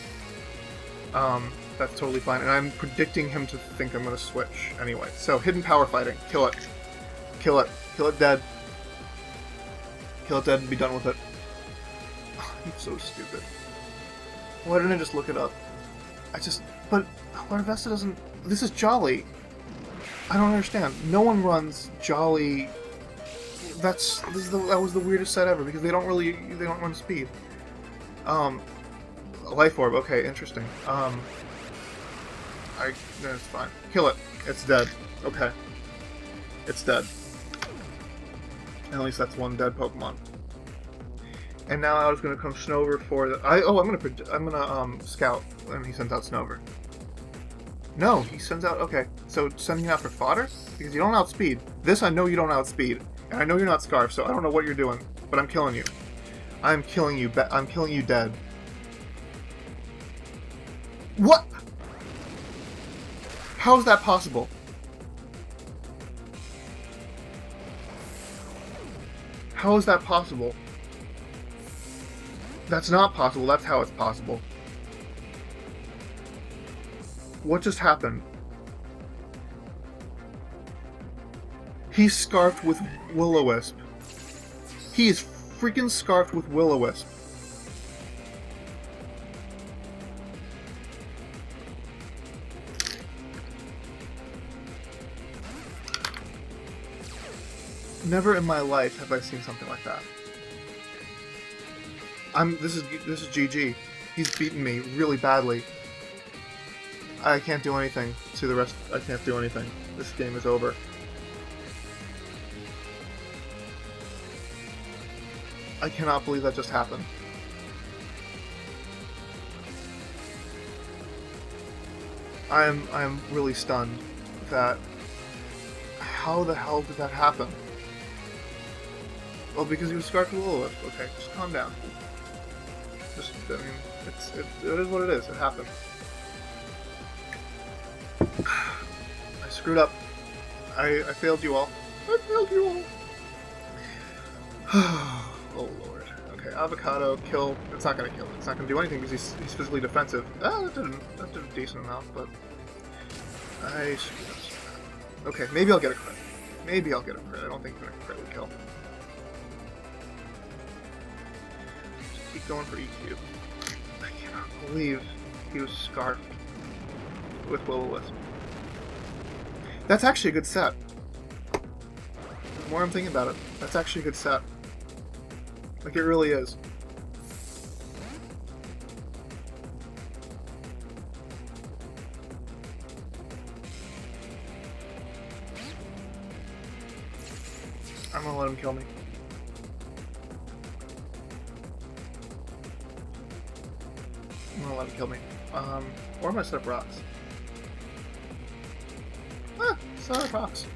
Um, that's totally fine. And I'm predicting him to think I'm going to switch anyway. So, hidden power fighting. Kill it. Kill it. Kill it dead. Kill it dead and be done with it. [sighs] I'm so stupid. Why didn't I just look it up? I just... But Larvesta doesn't... This is Jolly. I don't understand. No one runs Jolly... That's... This is the, that was the weirdest set ever, because they don't really... They don't run speed. Um... Life Orb. Okay, interesting. Um... I... That's fine. Kill it. It's dead. Okay. It's dead. At least that's one dead Pokemon. And now I was gonna come Snover for the. I oh I'm gonna I'm gonna um scout and he sends out Snover. No, he sends out okay. So sending out for fodder because you don't outspeed. This I know you don't outspeed, and I know you're not Scarf, so I don't know what you're doing, but I'm killing you. I'm killing you. I'm killing you dead. What? How is that possible? How is that possible? That's not possible. That's how it's possible. What just happened? He's scarfed with Will-O-Wisp. He is freaking scarfed with Will-O-Wisp. Never in my life have I seen something like that. I'm. This is this is GG. He's beaten me really badly. I can't do anything to the rest. I can't do anything. This game is over. I cannot believe that just happened. I'm I'm really stunned that how the hell did that happen? Well, because he was with Lilith. Okay, just calm down. Just, I mean, it's, it, it is what it is. It happened. [sighs] I screwed up. I, I failed you all. I failed you all. [sighs] oh, Lord. Okay, Avocado, kill. It's not going to kill. It's not going to do anything because he's, he's physically defensive. Ah, that did, that did a decent amount, but... I screwed up. Okay, maybe I'll get a crit. Maybe I'll get a crit. I don't think a crit would kill. Going for EQ. I cannot believe he was scarfed with Will-O-Wisp. That's actually a good set. The more I'm thinking about it, that's actually a good set. Like, it really is. I'm gonna let him kill me. I'm gonna kill me. Um, or I'm gonna set up rocks. Ah, set up rocks.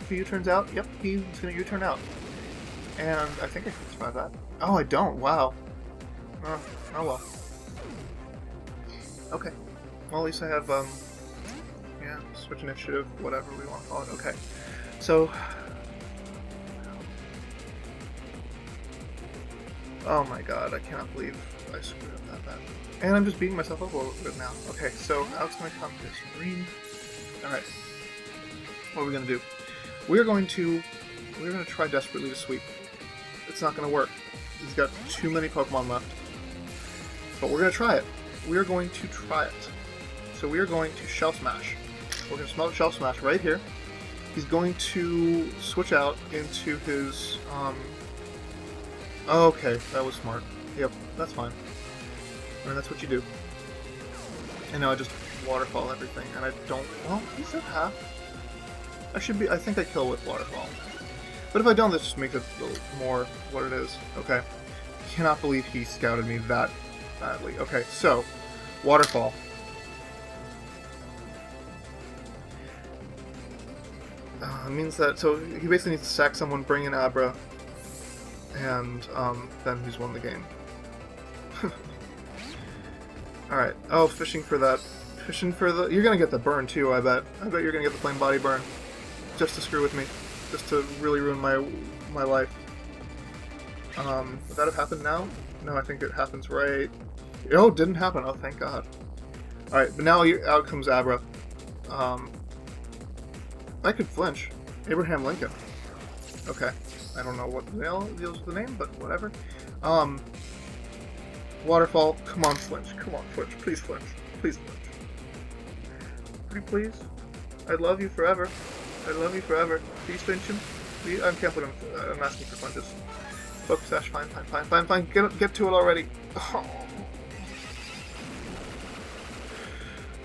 If he U-turns out, yep, he's gonna U-turn out. And I think I can survive that. Oh, I don't. Wow. Oh, oh well. Okay. Well, at least I have, um, yeah, switch initiative, whatever we want to call it. Okay. So. Oh my god, I cannot believe I screwed up that bad. And I'm just beating myself up a little bit now. Okay, so out's gonna come this green. Alright. What are we gonna do? We're going to. We're gonna try desperately to sweep. It's not gonna work. He's got too many Pokemon left. But we're gonna try it. We are going to try it. So we are going to Shell Smash. We're to smell Shell Smash right here. He's going to switch out into his, um... Okay, that was smart. Yep, that's fine. Mean, that's what you do. And now I just waterfall everything, and I don't... Well, he's at half. I should be... I think I kill with waterfall. But if I don't, this just makes it a little more what it is. Okay. Cannot believe he scouted me that badly. Okay, so, waterfall. Uh, means that, so he basically needs to sack someone, bring in Abra, and um, then he's won the game. Alright, oh, fishing for that. Fishing for the... You're gonna get the burn too, I bet. I bet you're gonna get the flame body burn. Just to screw with me. Just to really ruin my my life. Um, would that have happened now? No, I think it happens right... Oh, didn't happen. Oh, thank God. Alright, but now out comes Abra. Um, I could flinch. Abraham Lincoln. Okay. I don't know what the deals with the name, but whatever. Um, Waterfall, come on, flinch. Come on, flinch. Please flinch. Please flinch. Pretty please? I love you forever. I love you forever. Please flinch him. Please? I can't him. I'm asking for flinches. Focus dash. Fine, fine, fine, fine, fine. Get get to it already. Oh. [sighs]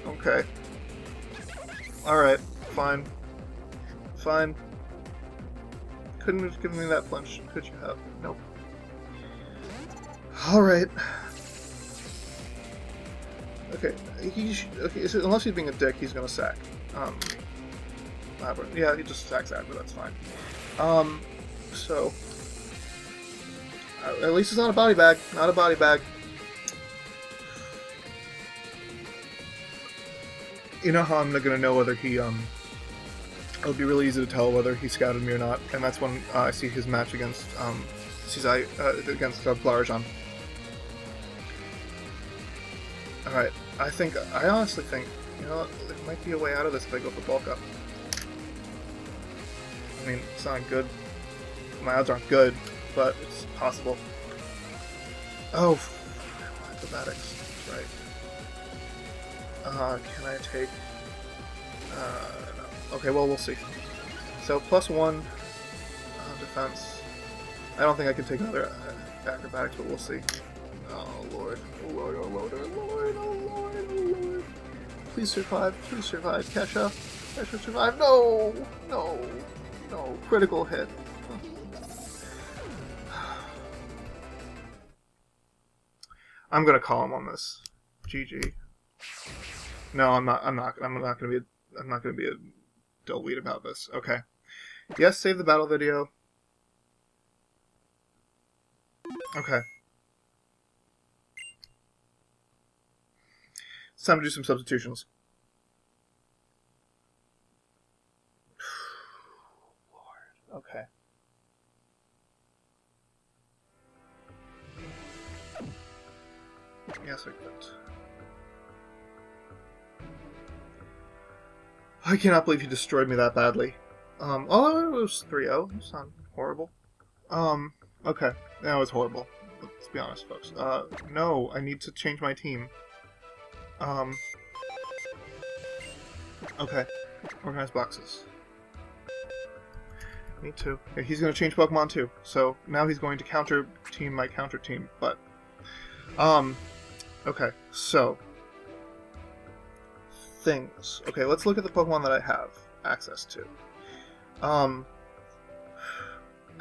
Okay. Alright, fine. Fine. Couldn't have given me that flinch, could you have? Nope. Alright. Okay, he okay, so unless he's being a dick, he's gonna sack. Um, Yeah, he just sacks that, but that's fine. Um, so... Uh, at least it's not a body bag. Not a body bag. You know how I'm not gonna know whether he, um... It'll be really easy to tell whether he scouted me or not, and that's when uh, I see his match against, um... Cizai, uh, against uh, Blarajan. Alright, I think, I honestly think, you know, there might be a way out of this if I go for bulk up. I mean, it's not good. My odds aren't good, but it's possible. Oh, acrobatics, right. Uh, can I take... Uh, no. Okay, well, we'll see. So, plus one uh, defense. I don't think I can take another uh, acrobatics, but we'll see. Oh, Lord. Oh, Lord, oh, Lord, oh, Lord, oh, Lord, oh, Lord. Please survive, please survive, Kesha. Kesha, survive. No! No! No, critical hit. [sighs] I'm gonna call him on this. GG. No, I'm not. I'm not. I'm not gonna be. A, I'm not gonna be a dull weed about this. Okay. Yes, save the battle video. Okay. It's time to do some substitutions. [sighs] Lord. Okay. Yes, I could. I cannot believe he destroyed me that badly. Um, oh, it was 3-0. It's not horrible. Um, okay. That was horrible. Let's be honest, folks. Uh, no, I need to change my team. Um, okay. Organize boxes. Me too. Okay, he's going to change Pokemon too. So now he's going to counter team my counter team. But, um, okay. So, things. Okay, let's look at the Pokemon that I have access to. Um,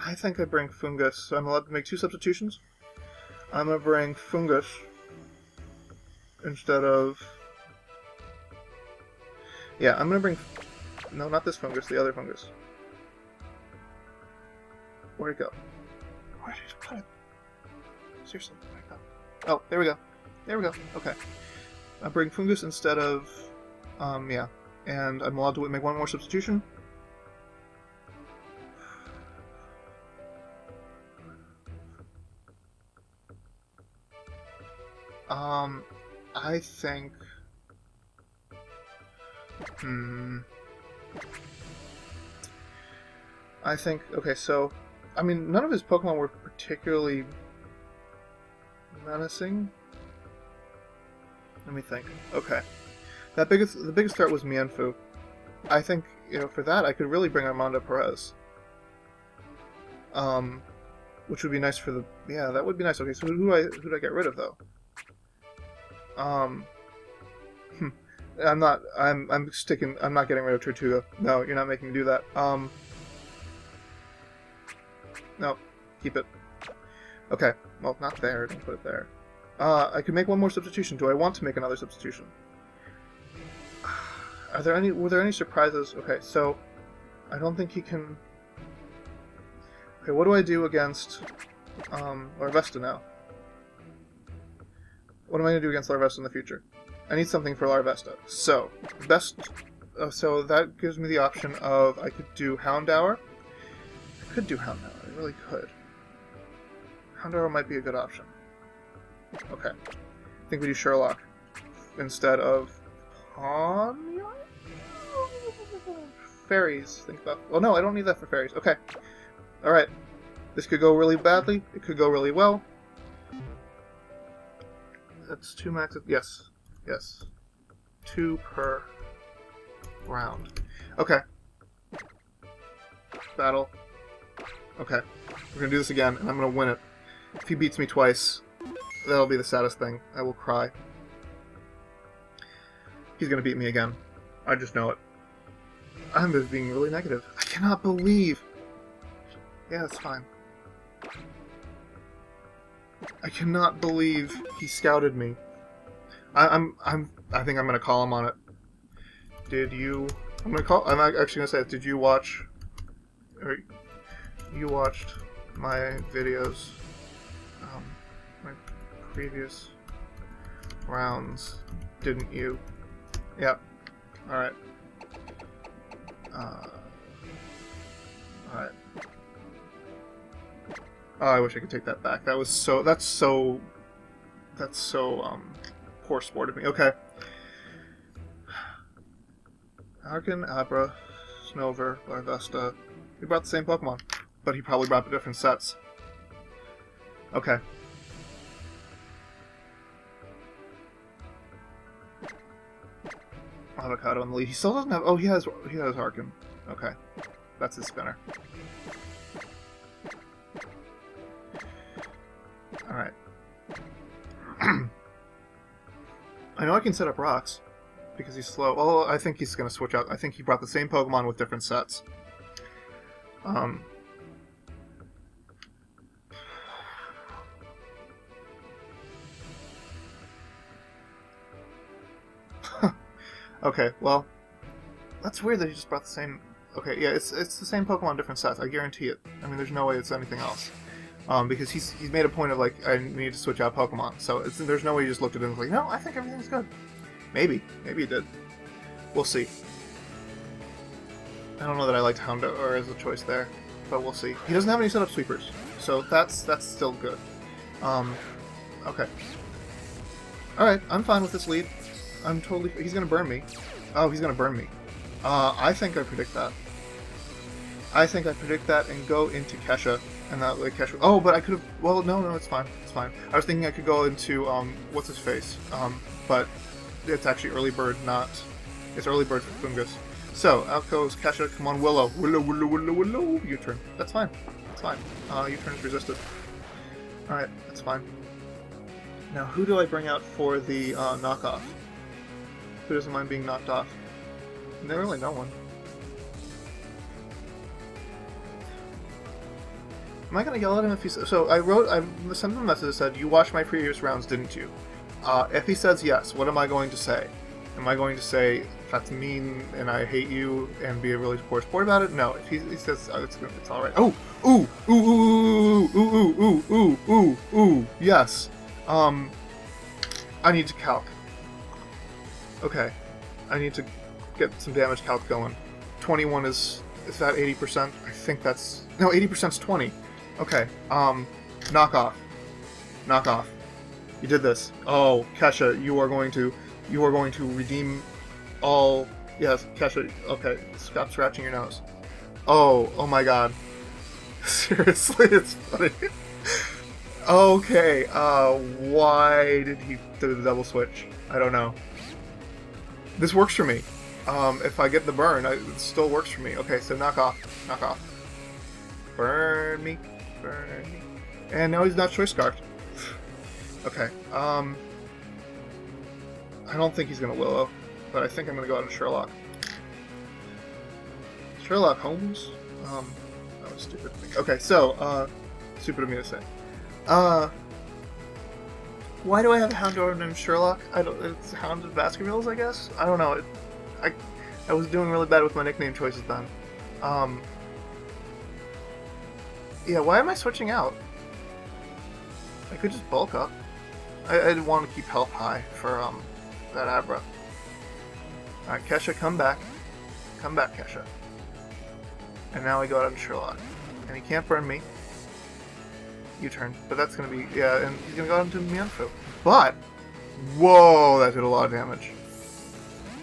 I think I bring Foongus. So I'm allowed to make two substitutions. I'm gonna bring Foongus instead of. Yeah, I'm gonna bring. No, not this Foongus. The other Foongus. Where'd it go? Where did put it? Seriously, where'd it go? Oh, there we go. There we go. Okay. I bring Foongus instead of. Um, yeah. And I'm allowed to make one more substitution. Um, I think. Hmm. I think. Okay, so. I mean, none of his Pokemon were particularly menacing. Let me think. Okay. That biggest, the biggest threat was Mienfoo. I think, you know, for that, I could really bring Armando Perez. Um, which would be nice for the. Yeah, that would be nice. Okay, so who do I who do I get rid of though? Um, hmm, I'm not. I'm. I'm sticking. I'm not getting rid of Tirtouga. No, you're not making me do that. Um. No, keep it. Okay. Well, not there. Don't put it there. Uh, I could make one more substitution. Do I want to make another substitution? [sighs] Are there any? Were there any surprises? Okay, so I don't think he can. Okay, what do I do against um, Larvesta now? What am I going to do against Larvesta in the future? I need something for Larvesta. So, best... Uh, so that gives me the option of I could do Houndour. I could do Houndour. I really could. Houndour might be a good option. Okay. I think we do Sherlock instead of Pawniard? Fairies. Think about... Well, no, I don't need that for fairies. Okay. Alright. This could go really badly. It could go really well. That's two maxes. Yes. Yes. Two per round. Okay. Battle. Okay. We're gonna do this again, and I'm gonna win it. If he beats me twice, that'll be the saddest thing. I will cry. He's gonna beat me again. I just know it. I'm just being really negative. I cannot believe. Yeah, that's fine. I cannot believe he scouted me. I, I'm, I'm, I think I'm gonna call him on it. Did you? I'm gonna call. I'm actually gonna say, did you watch? Or you watched my videos, um, my previous rounds, didn't you? Yep. All right. Uh, all right. Oh, I wish I could take that back. That was so. That's so. That's so um, poor sport of me. Okay. Archen, Abra, Snover, Larvesta. He brought the same Pokemon, but he probably brought the different sets. Okay. Avocado in the lead. He still doesn't have. Oh, he has. He has Archen. Okay, that's his spinner. Alright. [clears throat] I know I can set up rocks because he's slow. Well, I think he's going to switch out. I think he brought the same Pokemon with different sets. Um. [laughs] okay, well, that's weird that he just brought the same. Okay, yeah, it's it's the same Pokemon, different sets. I guarantee it. I mean, there's no way it's anything else um, because he's he's made a point of like I need to switch out Pokemon. So there's no way he just looked at it and was like, no, I think everything's good. Maybe, maybe he did. We'll see. I don't know that I liked Houndour as a choice there, but we'll see. He doesn't have any setup sweepers, so that's that's still good. Um, okay. All right, I'm fine with this lead. I'm totally. He's gonna burn me. Oh, he's gonna burn me. Uh, I think I predict that. I think I predict that and go into Kesha and that like catch. Oh, but I could have. Well, no, no, it's fine. It's fine. I was thinking I could go into um, what's his face, um, but it's actually early bird, not. It's early bird for Foongus. So out goes Kesha. Come on, Willow. Willow, Willow, Willow, Willow. U-turn. That's fine. That's fine. Uh, U-turn is resisted. All right, that's fine. Now, who do I bring out for the uh, knockoff? Who doesn't mind being knocked off? There really no one. Am I gonna yell at him if he says so? I wrote, I sent him a message that said, "You watched my previous rounds, didn't you?" Uh, if he says yes, what am I going to say? Am I going to say that's mean and I hate you and be a really poor sport about it? No. If he, he says oh, it's it's all right. Oh, ooh, ooh, ooh, ooh, ooh, ooh, ooh, ooh, ooh, yes. Um, I need to calc. Okay, I need to get some damage calc going. Twenty-one is is that eighty percent? I think that's no, eighty percent is twenty. Okay, um, knock off, knock off. You did this. Oh, Kesha, you are going to, you are going to redeem all. Yes, Kesha. Okay, stop scratching your nose. Oh, oh my God. [laughs] Seriously, it's funny. okay, uh, why did he do the double switch? I don't know. This works for me. Um, if I get the burn, I, it still works for me. Okay, so knock off, knock off. Burn me, And now he's not choice scarfed. [sighs] Okay. Um, I don't think he's gonna Willow, but I think I'm gonna go out of Sherlock. Sherlock Holmes. Um, that was stupid. Okay, so uh, stupid of me to say. Uh, why do I have a Houndour named Sherlock? I don't. It's Hound of Baskervilles, I guess. I don't know. It, I, I was doing really bad with my nickname choices then. Um. Yeah, why am I switching out? I could just bulk up. I, I want to keep health high for um that Abra. Alright, Kesha, come back. Come back, Kesha. And now we go out on Sherlock. And he can't burn me. U-turn. But that's gonna be yeah, and he's gonna go out into Mienfoo. But whoa, that did a lot of damage.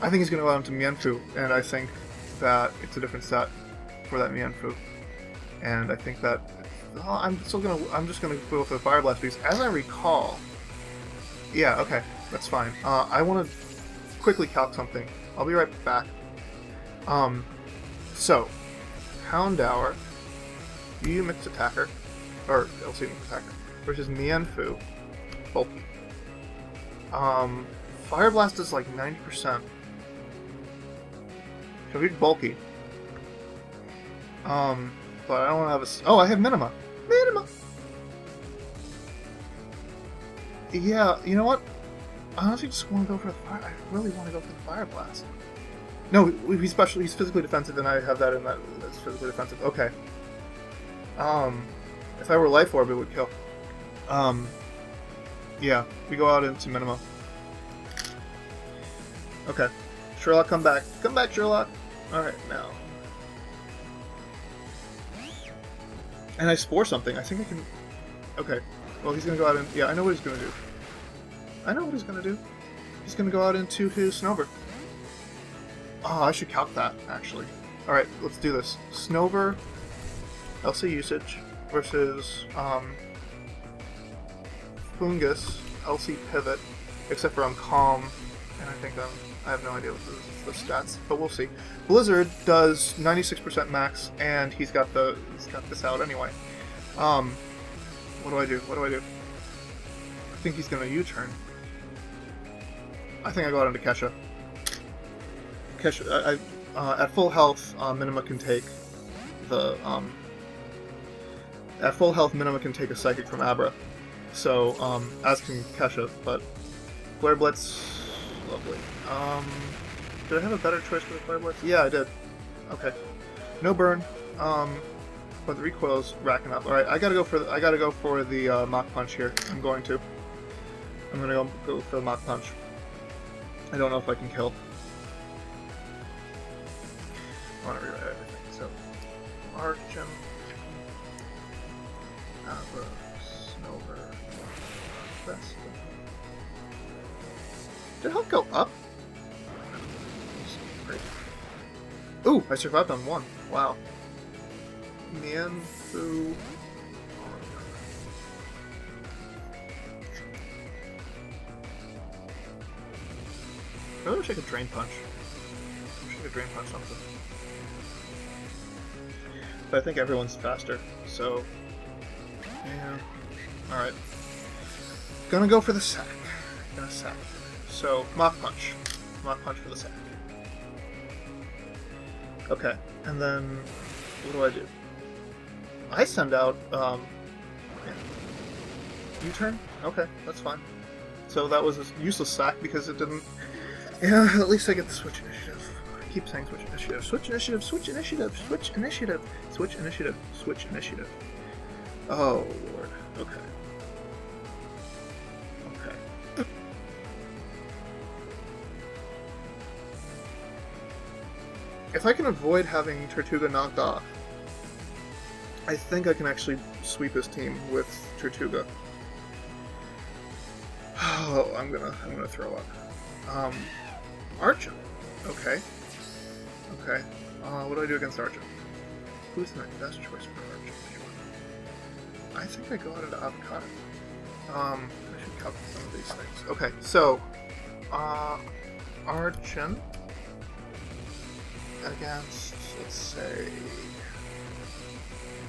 I think he's gonna go out into Mienfoo, and I think that it's a different set for that Mienfoo. And I think that oh, I'm still gonna I'm just gonna go for the Fire Blast because as I recall, yeah, okay, that's fine. Uh, I want to quickly calc something. I'll be right back. Um, so, Houndour, you mixed attacker, or LC mixed attacker, versus Mienfoo, bulky. Um, Fire Blast is like 90%. So we bulky. Um, but I don't have a... Oh, I have Minima. Minima! Yeah, you know what? I honestly just want to go for the fire. I really want to go for the fire blast. No, he's special. He's physically defensive, and I have that in that. That's physically defensive. Okay. Um, if I were life orb, it would kill. Um, yeah, we go out into minima. Okay, Sherlock, come back. Come back, Sherlock. All right, now. And I spore something. I think I can. Okay. Well, he's gonna go out and yeah, I know what he's gonna do. I know what he's gonna do. He's gonna go out into his Snover. Oh, I should calc that actually. All right, let's do this. Snover, LC usage versus um, Foongus, LC pivot. Except for I'm calm, and I think I'm. I have no idea what the, the stats, but we'll see. Blizzard does 96% max, and he's got the he's got this out anyway. Um, what do I do? What do I do? I think he's gonna U-turn. I think I go out into Kesha. Kesha, I, I, uh, at full health, uh, Minima can take the um, at full health, Minima can take a psychic from Abra. So um, as can Kesha, but Flare Blitz, lovely. Um, did I have a better choice for the Blitz? Yeah, I did. Okay, no burn. Um, but the recoil's racking up. All right, I gotta go for the, I gotta go for the uh, Mach Punch here. I'm going to. I'm gonna go, go for the Mach Punch. I don't know if I can kill. I want to rewrite everything. So, Archen, Abra, Snover, Vesta. Did health go up? Ooh, I survived on one. Wow. Mienfoo. I really wish I could drain punch. I wish I could drain punch something. But I think everyone's faster, so yeah. Alright. Gonna go for the sack. Gonna sack. So Mach Punch. Mach Punch for the sack. Okay, and then what do I do? I send out um, U-turn. Okay, that's fine. So that was a useless sack because it didn't. Yeah, at least I get the switch initiative. I keep saying switch initiative. Switch initiative. Switch initiative. Switch initiative. Switch initiative. Switch initiative. Oh lord. Okay. If I can avoid having Tirtouga knocked off, I think I can actually sweep his team with Tirtouga. Oh, I'm gonna I'm gonna throw up. Um, Archen. Okay. Okay. Uh, what do I do against Archen? Who's my best choice for Archen? I think I go out into Avocado. Um, I should calculate some of these things. Okay, so, uh, Archen against, let's say,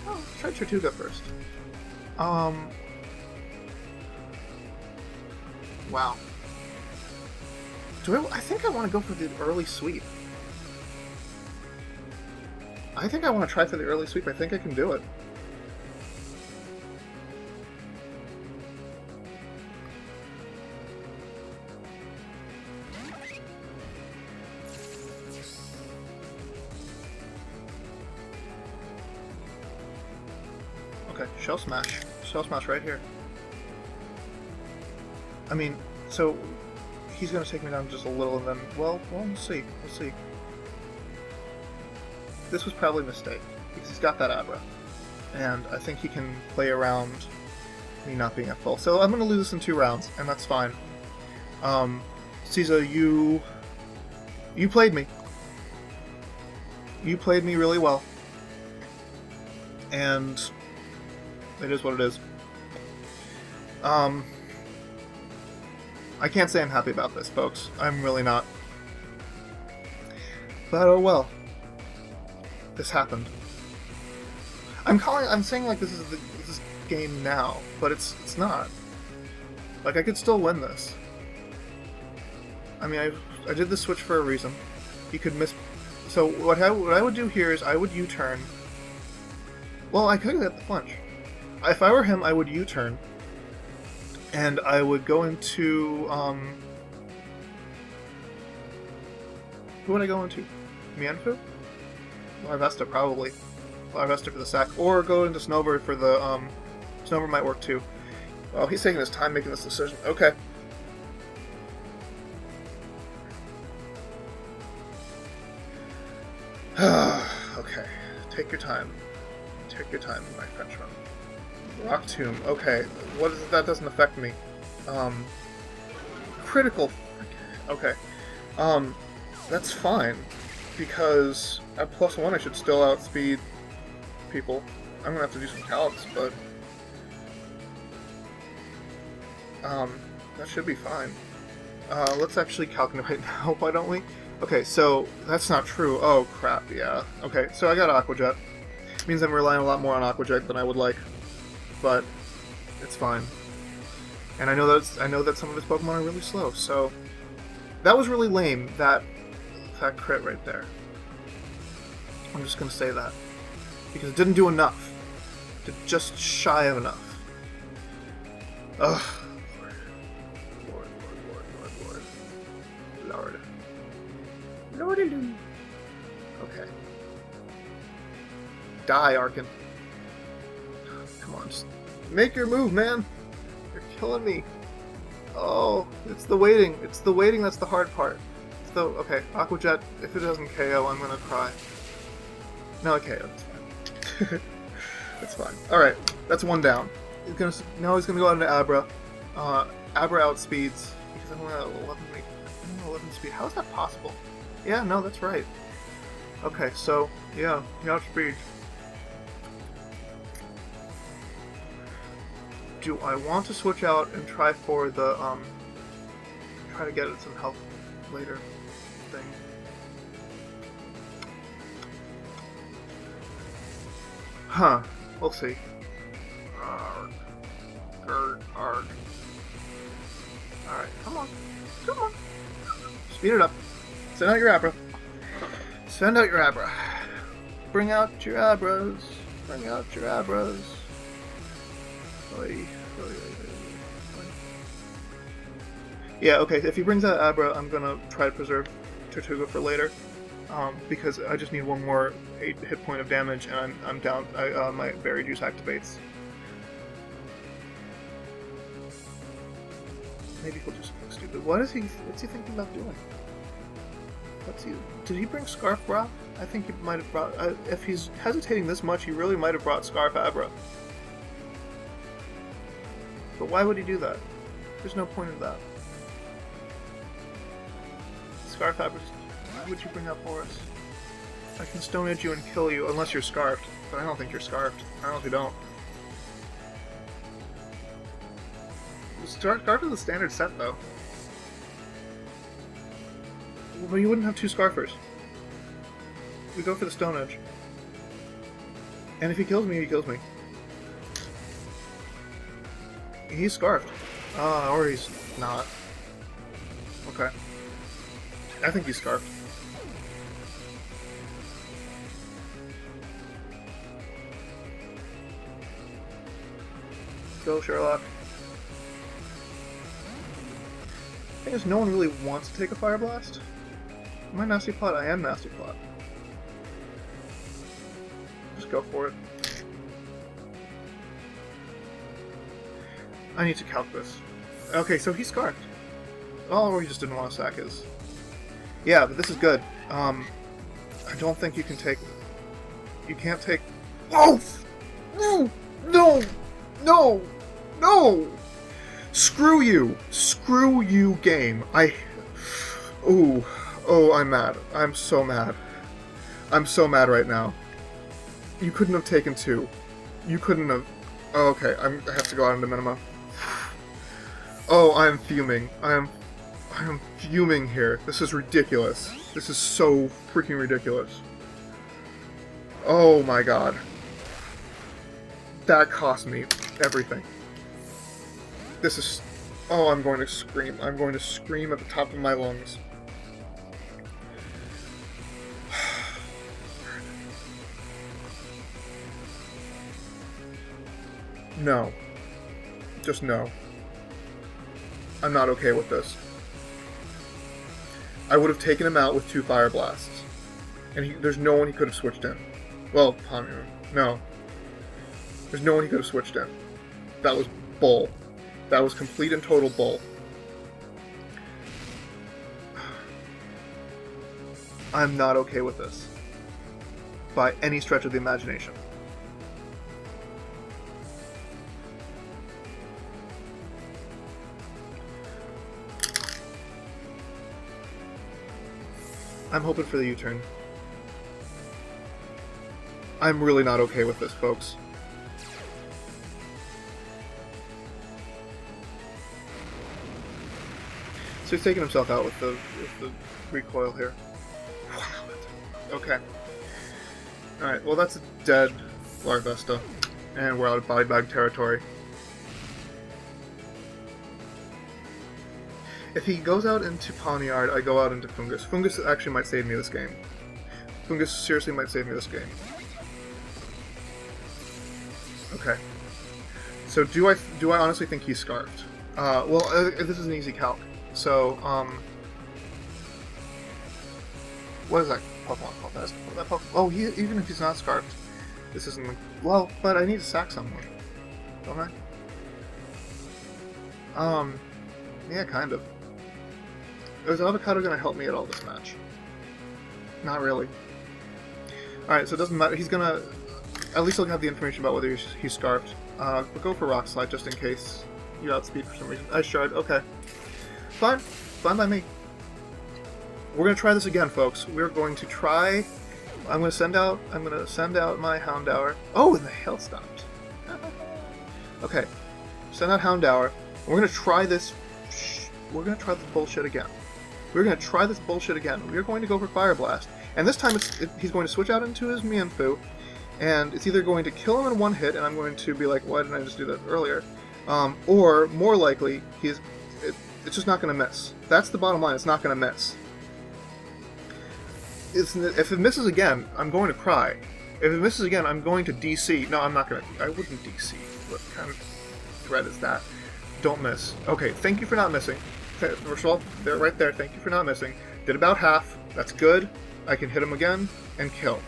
oh, try Tirtouga first. Um, wow. Do I, I think I want to go for the early sweep. I think I want to try for the early sweep. I think I can do it. Shell smash. Shell smash right here. I mean, so he's gonna take me down just a little, and then, well, well, see. We'll see. This was probably a mistake because he's got that Abra, and I think he can play around me not being at full. So I'm gonna lose this in two rounds, and that's fine. Um, Ciza, you you played me. You played me really well, and it is what it is. Um, I can't say I'm happy about this, folks. I'm really not. But oh well. This happened. I'm calling. I'm saying like this is the this is game now, but it's it's not. Like I could still win this. I mean, I I did the switch for a reason. You could miss. So what I what I would do here is I would U-turn. Well, I could get the punch. If I were him, I would U-turn and I would go into um, who would I go into? Mienfoo? Larvesta probably. Larvesta for the sack, or go into Snowbird for the um, Snowbird might work too. Oh, he's taking his time making this decision. Okay. [sighs] okay, take your time. Take your time, my Frenchman. Rock Tomb. Okay, what is that doesn't affect me? Um, critical. Okay, um, that's fine because at plus one I should still outspeed people. I'm gonna have to do some calcs, but um, that should be fine. Uh, let's actually calculate [laughs] now. Why don't we? Okay, so that's not true. Oh crap! Yeah. Okay, so I got Aqua Jet. means I'm relying a lot more on Aqua Jet than I would like but it's fine. And I know that I know that some of his Pokemon are really slow, so that was really lame. That that crit right there. I'm just gonna say that because it didn't do enough. Did just shy of enough. Ugh. Lord, Lord, Lord, Lord, Lord, Lord. Lord. Okay. Die, Archen. Come on, just make your move, man. You're killing me. Oh, it's the waiting. It's the waiting that's the hard part. So, okay, Aqua Jet, if it doesn't KO, I'm gonna cry. No, KO, it's fine. [laughs] it's fine. Alright, that's one down. He's gonna, now he's gonna go out into Abra. Uh, Abra outspeeds, because I'm at 11, 11 speed. How is that possible? Yeah, no, that's right. Okay, so, yeah, he outspeeds. Do I want to switch out and try for the, um, try to get some help later thing? Huh, we'll see. Arg. Arg. Arg. Alright, come on. Come on. Speed it up. Send out your Abra. Send out your Abra. Bring out your Abras. Bring out your Abras. Oy, yeah, okay, if he brings out Abra, I'm gonna try to preserve Tirtouga for later. Um, because I just need one more 8 hit point of damage, and I'm, I'm down. I, uh, my Berry Juice activates. Maybe he'll do something stupid. What is he? What's he thinking about doing? What's he? Did he bring Scarf? I think he might have brought. Uh, if he's hesitating this much, he really might have brought Scarf Abra. But why would he do that? There's no point in that. Scarf Abra would you bring up for us? I can Stone Edge you and kill you, unless you're Scarfed. But I don't think you're Scarfed. I honestly don't. Scarf is the standard set, though. Well, you wouldn't have two Scarfers. We go for the Stone Edge. And if he kills me, he kills me. He's Scarfed. Uh, or he's not. Okay. I think he's Scarfed. Go, Sherlock. I guess no one really wants to take a Fire Blast. Am I Nasty Plot? I am Nasty Plot. Just go for it. I need to calc this. Okay, so he's scarfed. Oh, or he just didn't want to sack his. Yeah, but this is good. Um, I don't think you can take... You can't take... Oh! No! No! No! No! Screw you! Screw you, game. I... Ooh. Oh, I'm mad. I'm so mad. I'm so mad right now. You couldn't have taken two. You couldn't have... Oh, okay, I'm, I have to go out into minima. Oh, I'm fuming. I am... I am fuming here. This is ridiculous. This is so freaking ridiculous. Oh my god. That cost me everything. This is... Oh, I'm going to scream. I'm going to scream at the top of my lungs. [sighs] no. Just no. I'm not okay with this. I would have taken him out with two Fire Blasts. And he, there's no one he could have switched in. Well, Ponyo. No. There's no one he could have switched in. That was bull. That was complete and total bull. [sighs] I'm not okay with this. By any stretch of the imagination. I'm hoping for the U-turn. I'm really not okay with this, folks. So he's taking himself out with the with the recoil here. Okay. Alright, well that's a dead Larvesta. And we're out of body bag territory. If he goes out into Pawniard, I go out into Foongus. Foongus actually might save me this game. Foongus seriously might save me this game. Okay. So do I do I honestly think he's scarfed? Uh, well, uh, this is an easy calc. So, um, what is that Pokemon called? That's, that Pokemon, oh, he, even if he's not scarfed, this isn't, well, but I need to sack someone, don't I? Um, yeah, kind of. Is Avocado going to help me at all this match? Not really. Alright, so it doesn't matter. He's going to... At least I'll have the information about whether he's, he's scarfed. Uh, but go for Rock Slide just in case you outspeed for some reason. Ice Shard, okay. Fine. Fine by me. We're going to try this again, folks. We're going to try... I'm going to send out... I'm going to send out my Houndour. Oh, and the hail stopped. [laughs] okay. Send out Houndour. We're going to try this... We're going to try this bullshit again. We're going to try this bullshit again. We're going to go for Fire Blast. And this time it, he's going to switch out into his Mienfoo, and it's either going to kill him in one hit, and I'm going to be like, why didn't I just do that earlier? Um, or, more likely, he's it, it's just not going to miss. That's the bottom line. It's not going to miss. It's, if it misses again, I'm going to cry. If it misses again, I'm going to DC. No, I'm not going to. I wouldn't DC. What kind of threat is that? Don't miss. Okay, thank you for not missing. First of all, they're right there. Thank you for not missing. Did about half. That's good. I can hit him again and kill.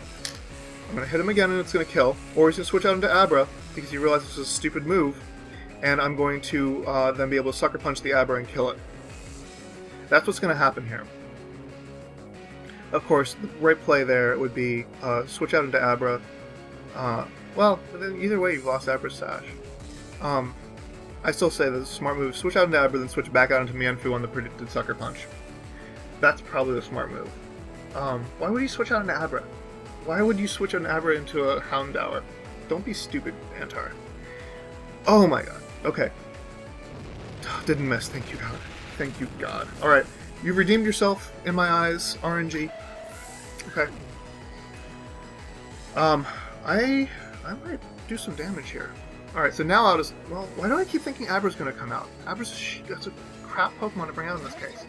I'm going to hit him again and it's going to kill. Or he's going to switch out into Abra because he realizes this is a stupid move. And I'm going to uh, then be able to Sucker Punch the Abra and kill it. That's what's going to happen here. Of course, the right play there would be uh, switch out into Abra. Uh, well, either way, you've lost Abra's Sash. Um, I still say that the smart move. Switch out into Abra, then switch back out into Mienfoo on the predicted Sucker Punch. That's probably the smart move. Um, why would you switch out into Abra? Why would you switch an Abra into a Houndour? Don't be stupid, Antar. Oh my god. Okay. Didn't miss. Thank you, God. Thank you, God. Alright. You've redeemed yourself in my eyes, RNG. Okay. Um, I I might do some damage here. Alright, so now I'll just... Well, why do I keep thinking Abra's gonna come out? Abra's a, that's a crap Pokemon to bring out in this case.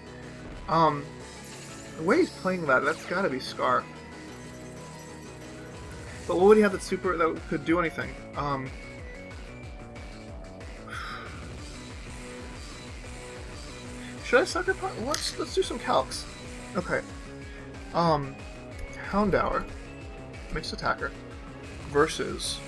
Um, the way he's playing that, that's gotta be Scarf. But what would he have that super that could do anything? Um, [sighs] should I sucker punch? Let's let's do some calcs. Okay. Um, Houndour, mixed attacker, versus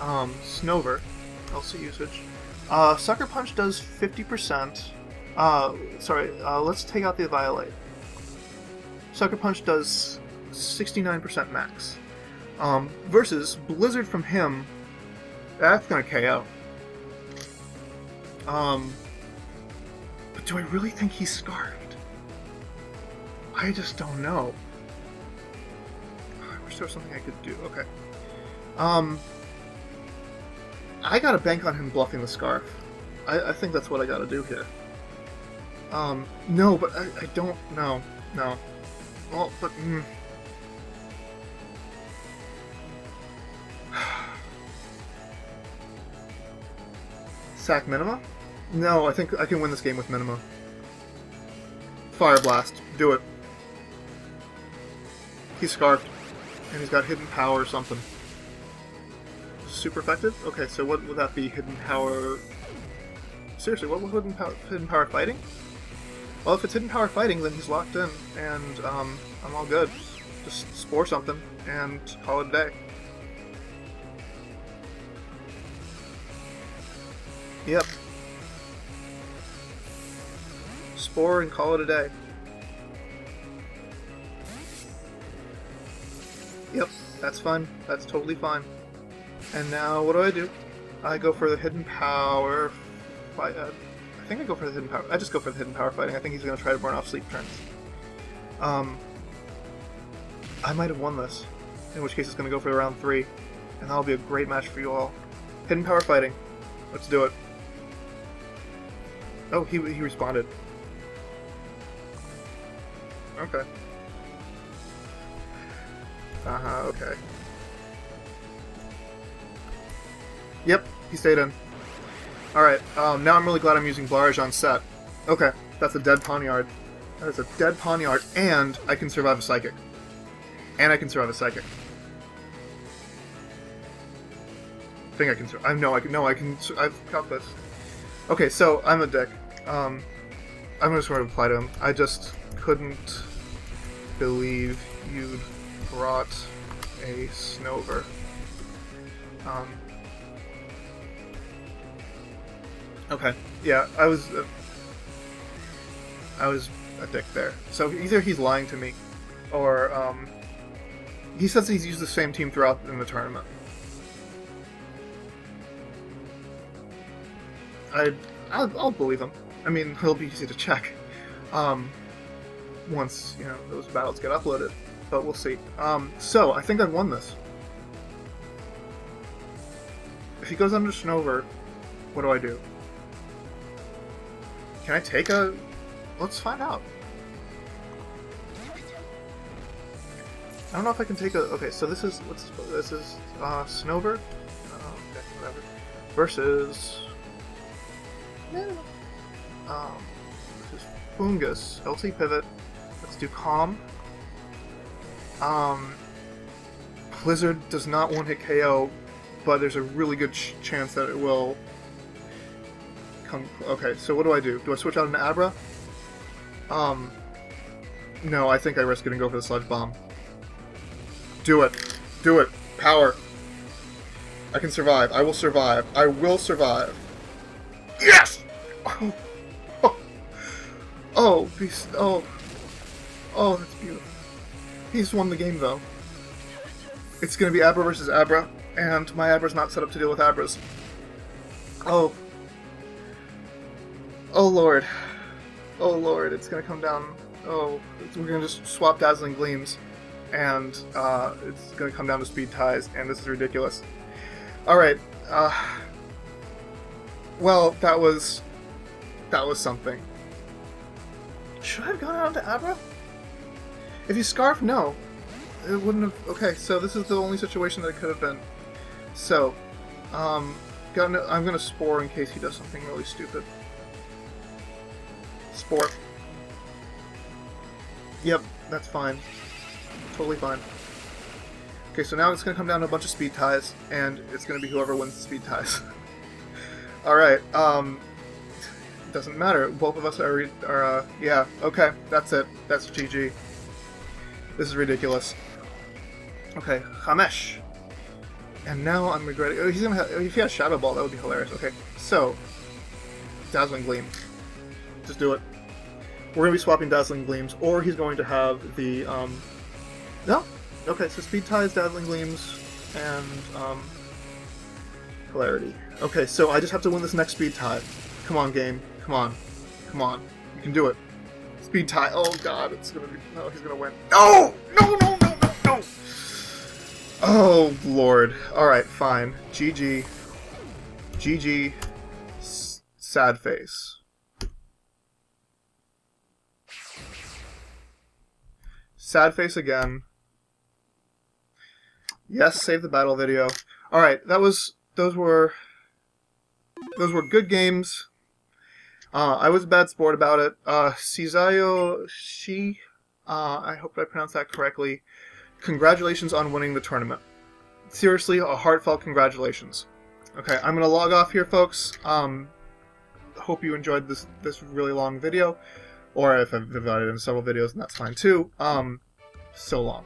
um, Snover, LC usage. Uh, Sucker Punch does 50%. Uh, sorry, uh, let's take out the Eviolite. Sucker Punch does 69% max. Um, versus Blizzard from him, that's gonna KO. Um, but do I really think he's scarfed? I just don't know. I wish there was something I could do. Okay. Um, I gotta bank on him bluffing the scarf. I, I think that's what I gotta do here. Um, no, but I, I don't know. No. Well, but. Mm. [sighs] Sack Minima? No, I think I can win this game with Minima. Fire Blast. Do it. He's Scarfed. And he's got Hidden Power or something. Super effective? Okay, so what would that be? Hidden Power... Seriously, what would Hidden Power, hidden power Fighting? Well, if it's Hidden Power Fighting, then he's locked in, and um, I'm all good. Just Spore something, and call it a day. Yep. Spore and call it a day. Yep, that's fine. That's totally fine. And now, what do I do? I go for the hidden power. Fight, uh, I think I go for the hidden power. I just go for the hidden power fighting. I think he's going to try to burn off sleep turns. Um, I might have won this. In which case, it's going to go for round three, and that'll be a great match for you all. Hidden power fighting. Let's do it. Oh, he he responded. Okay. Uh huh. Okay. Yep, he stayed in. Alright, um, now I'm really glad I'm using Blarage on set. Okay, that's a dead Pawniard. That is a dead Pawniard, and I can survive a Psychic. And I can survive a Psychic. I think I can survive. I know I can. No, I can. I've got this. Okay, so I'm a dick. Um, I'm just going to reply to him. I just couldn't believe you'd brought a Snover. Um, Okay. Yeah, I was. Uh, I was a dick there. So either he's lying to me, or um, he says he's used the same team throughout in the tournament. I, I'll, believe him. I mean, he'll be easy to check. Um, once you know those battles get uploaded, but we'll see. Um, so I think I've won this. If he goes under Snover, what do I do? Can I take a... Let's find out. I don't know if I can take a... Okay, so this is... What's this is uh, Snover. Oh, okay, whatever. Versus... Um, this is Foongus. LT Pivot. Let's do Calm. Um... Blizzard does not one hit KO, but there's a really good ch- chance that it will. Okay, so what do I do? Do I switch out an Abra? Um, no, I think I risk it and go for the Sludge Bomb. Do it. Do it. Power. I can survive. I will survive. I will survive. Yes! [laughs] Oh, oh, oh, he's, oh, oh, that's beautiful. He's won the game, though. It's gonna be Abra versus Abra, and my Abra's not set up to deal with Abras. Oh. Oh, Lord. Oh, Lord, it's gonna come down. Oh, we're gonna just swap Dazzling Gleams, and uh, it's gonna come down to speed ties, and this is ridiculous. Alright, uh, well, that was, that was something. Should I have gone out to Abra? If you Scarf, no. It wouldn't have, okay, so this is the only situation that it could have been. So, um, I'm gonna Spore in case he does something really stupid. Yep, that's fine. Totally fine. Okay, so now it's going to come down to a bunch of speed ties, and it's going to be whoever wins the speed ties. [laughs] Alright, um... [laughs] Doesn't matter. Both of us are, are uh, yeah, okay, that's it. That's GG. This is ridiculous. Okay, Hamesh. And now I'm regretting. Oh, he's gonna have, if he has Shadow Ball, that would be hilarious. Okay, so Dazzling Gleam. Just do it. We're gonna be swapping Dazzling Gleams, or he's going to have the um. No. Okay, so Speed Ties, Dazzling Gleams, and um. Hilarity. Okay, so I just have to win this next Speed Tie. Come on, game. Come on. Come on. You can do it. Speed tie. Oh god, it's gonna be. No, he's gonna win. No! No, no, no, no, no! Oh, lord. Alright, fine. GG. GG. S sad face. Sad face again. Yes, save the battle video. Alright, that was. Those were. Those were good games. Uh, I was a bad sport about it. Uh, Cizayo Shi, uh, I hope I pronounced that correctly. Congratulations on winning the tournament. Seriously, a heartfelt congratulations. Okay, I'm gonna log off here, folks. Um, hope you enjoyed this this really long video, or if I've divided into several videos, and that's fine too. Um, so long.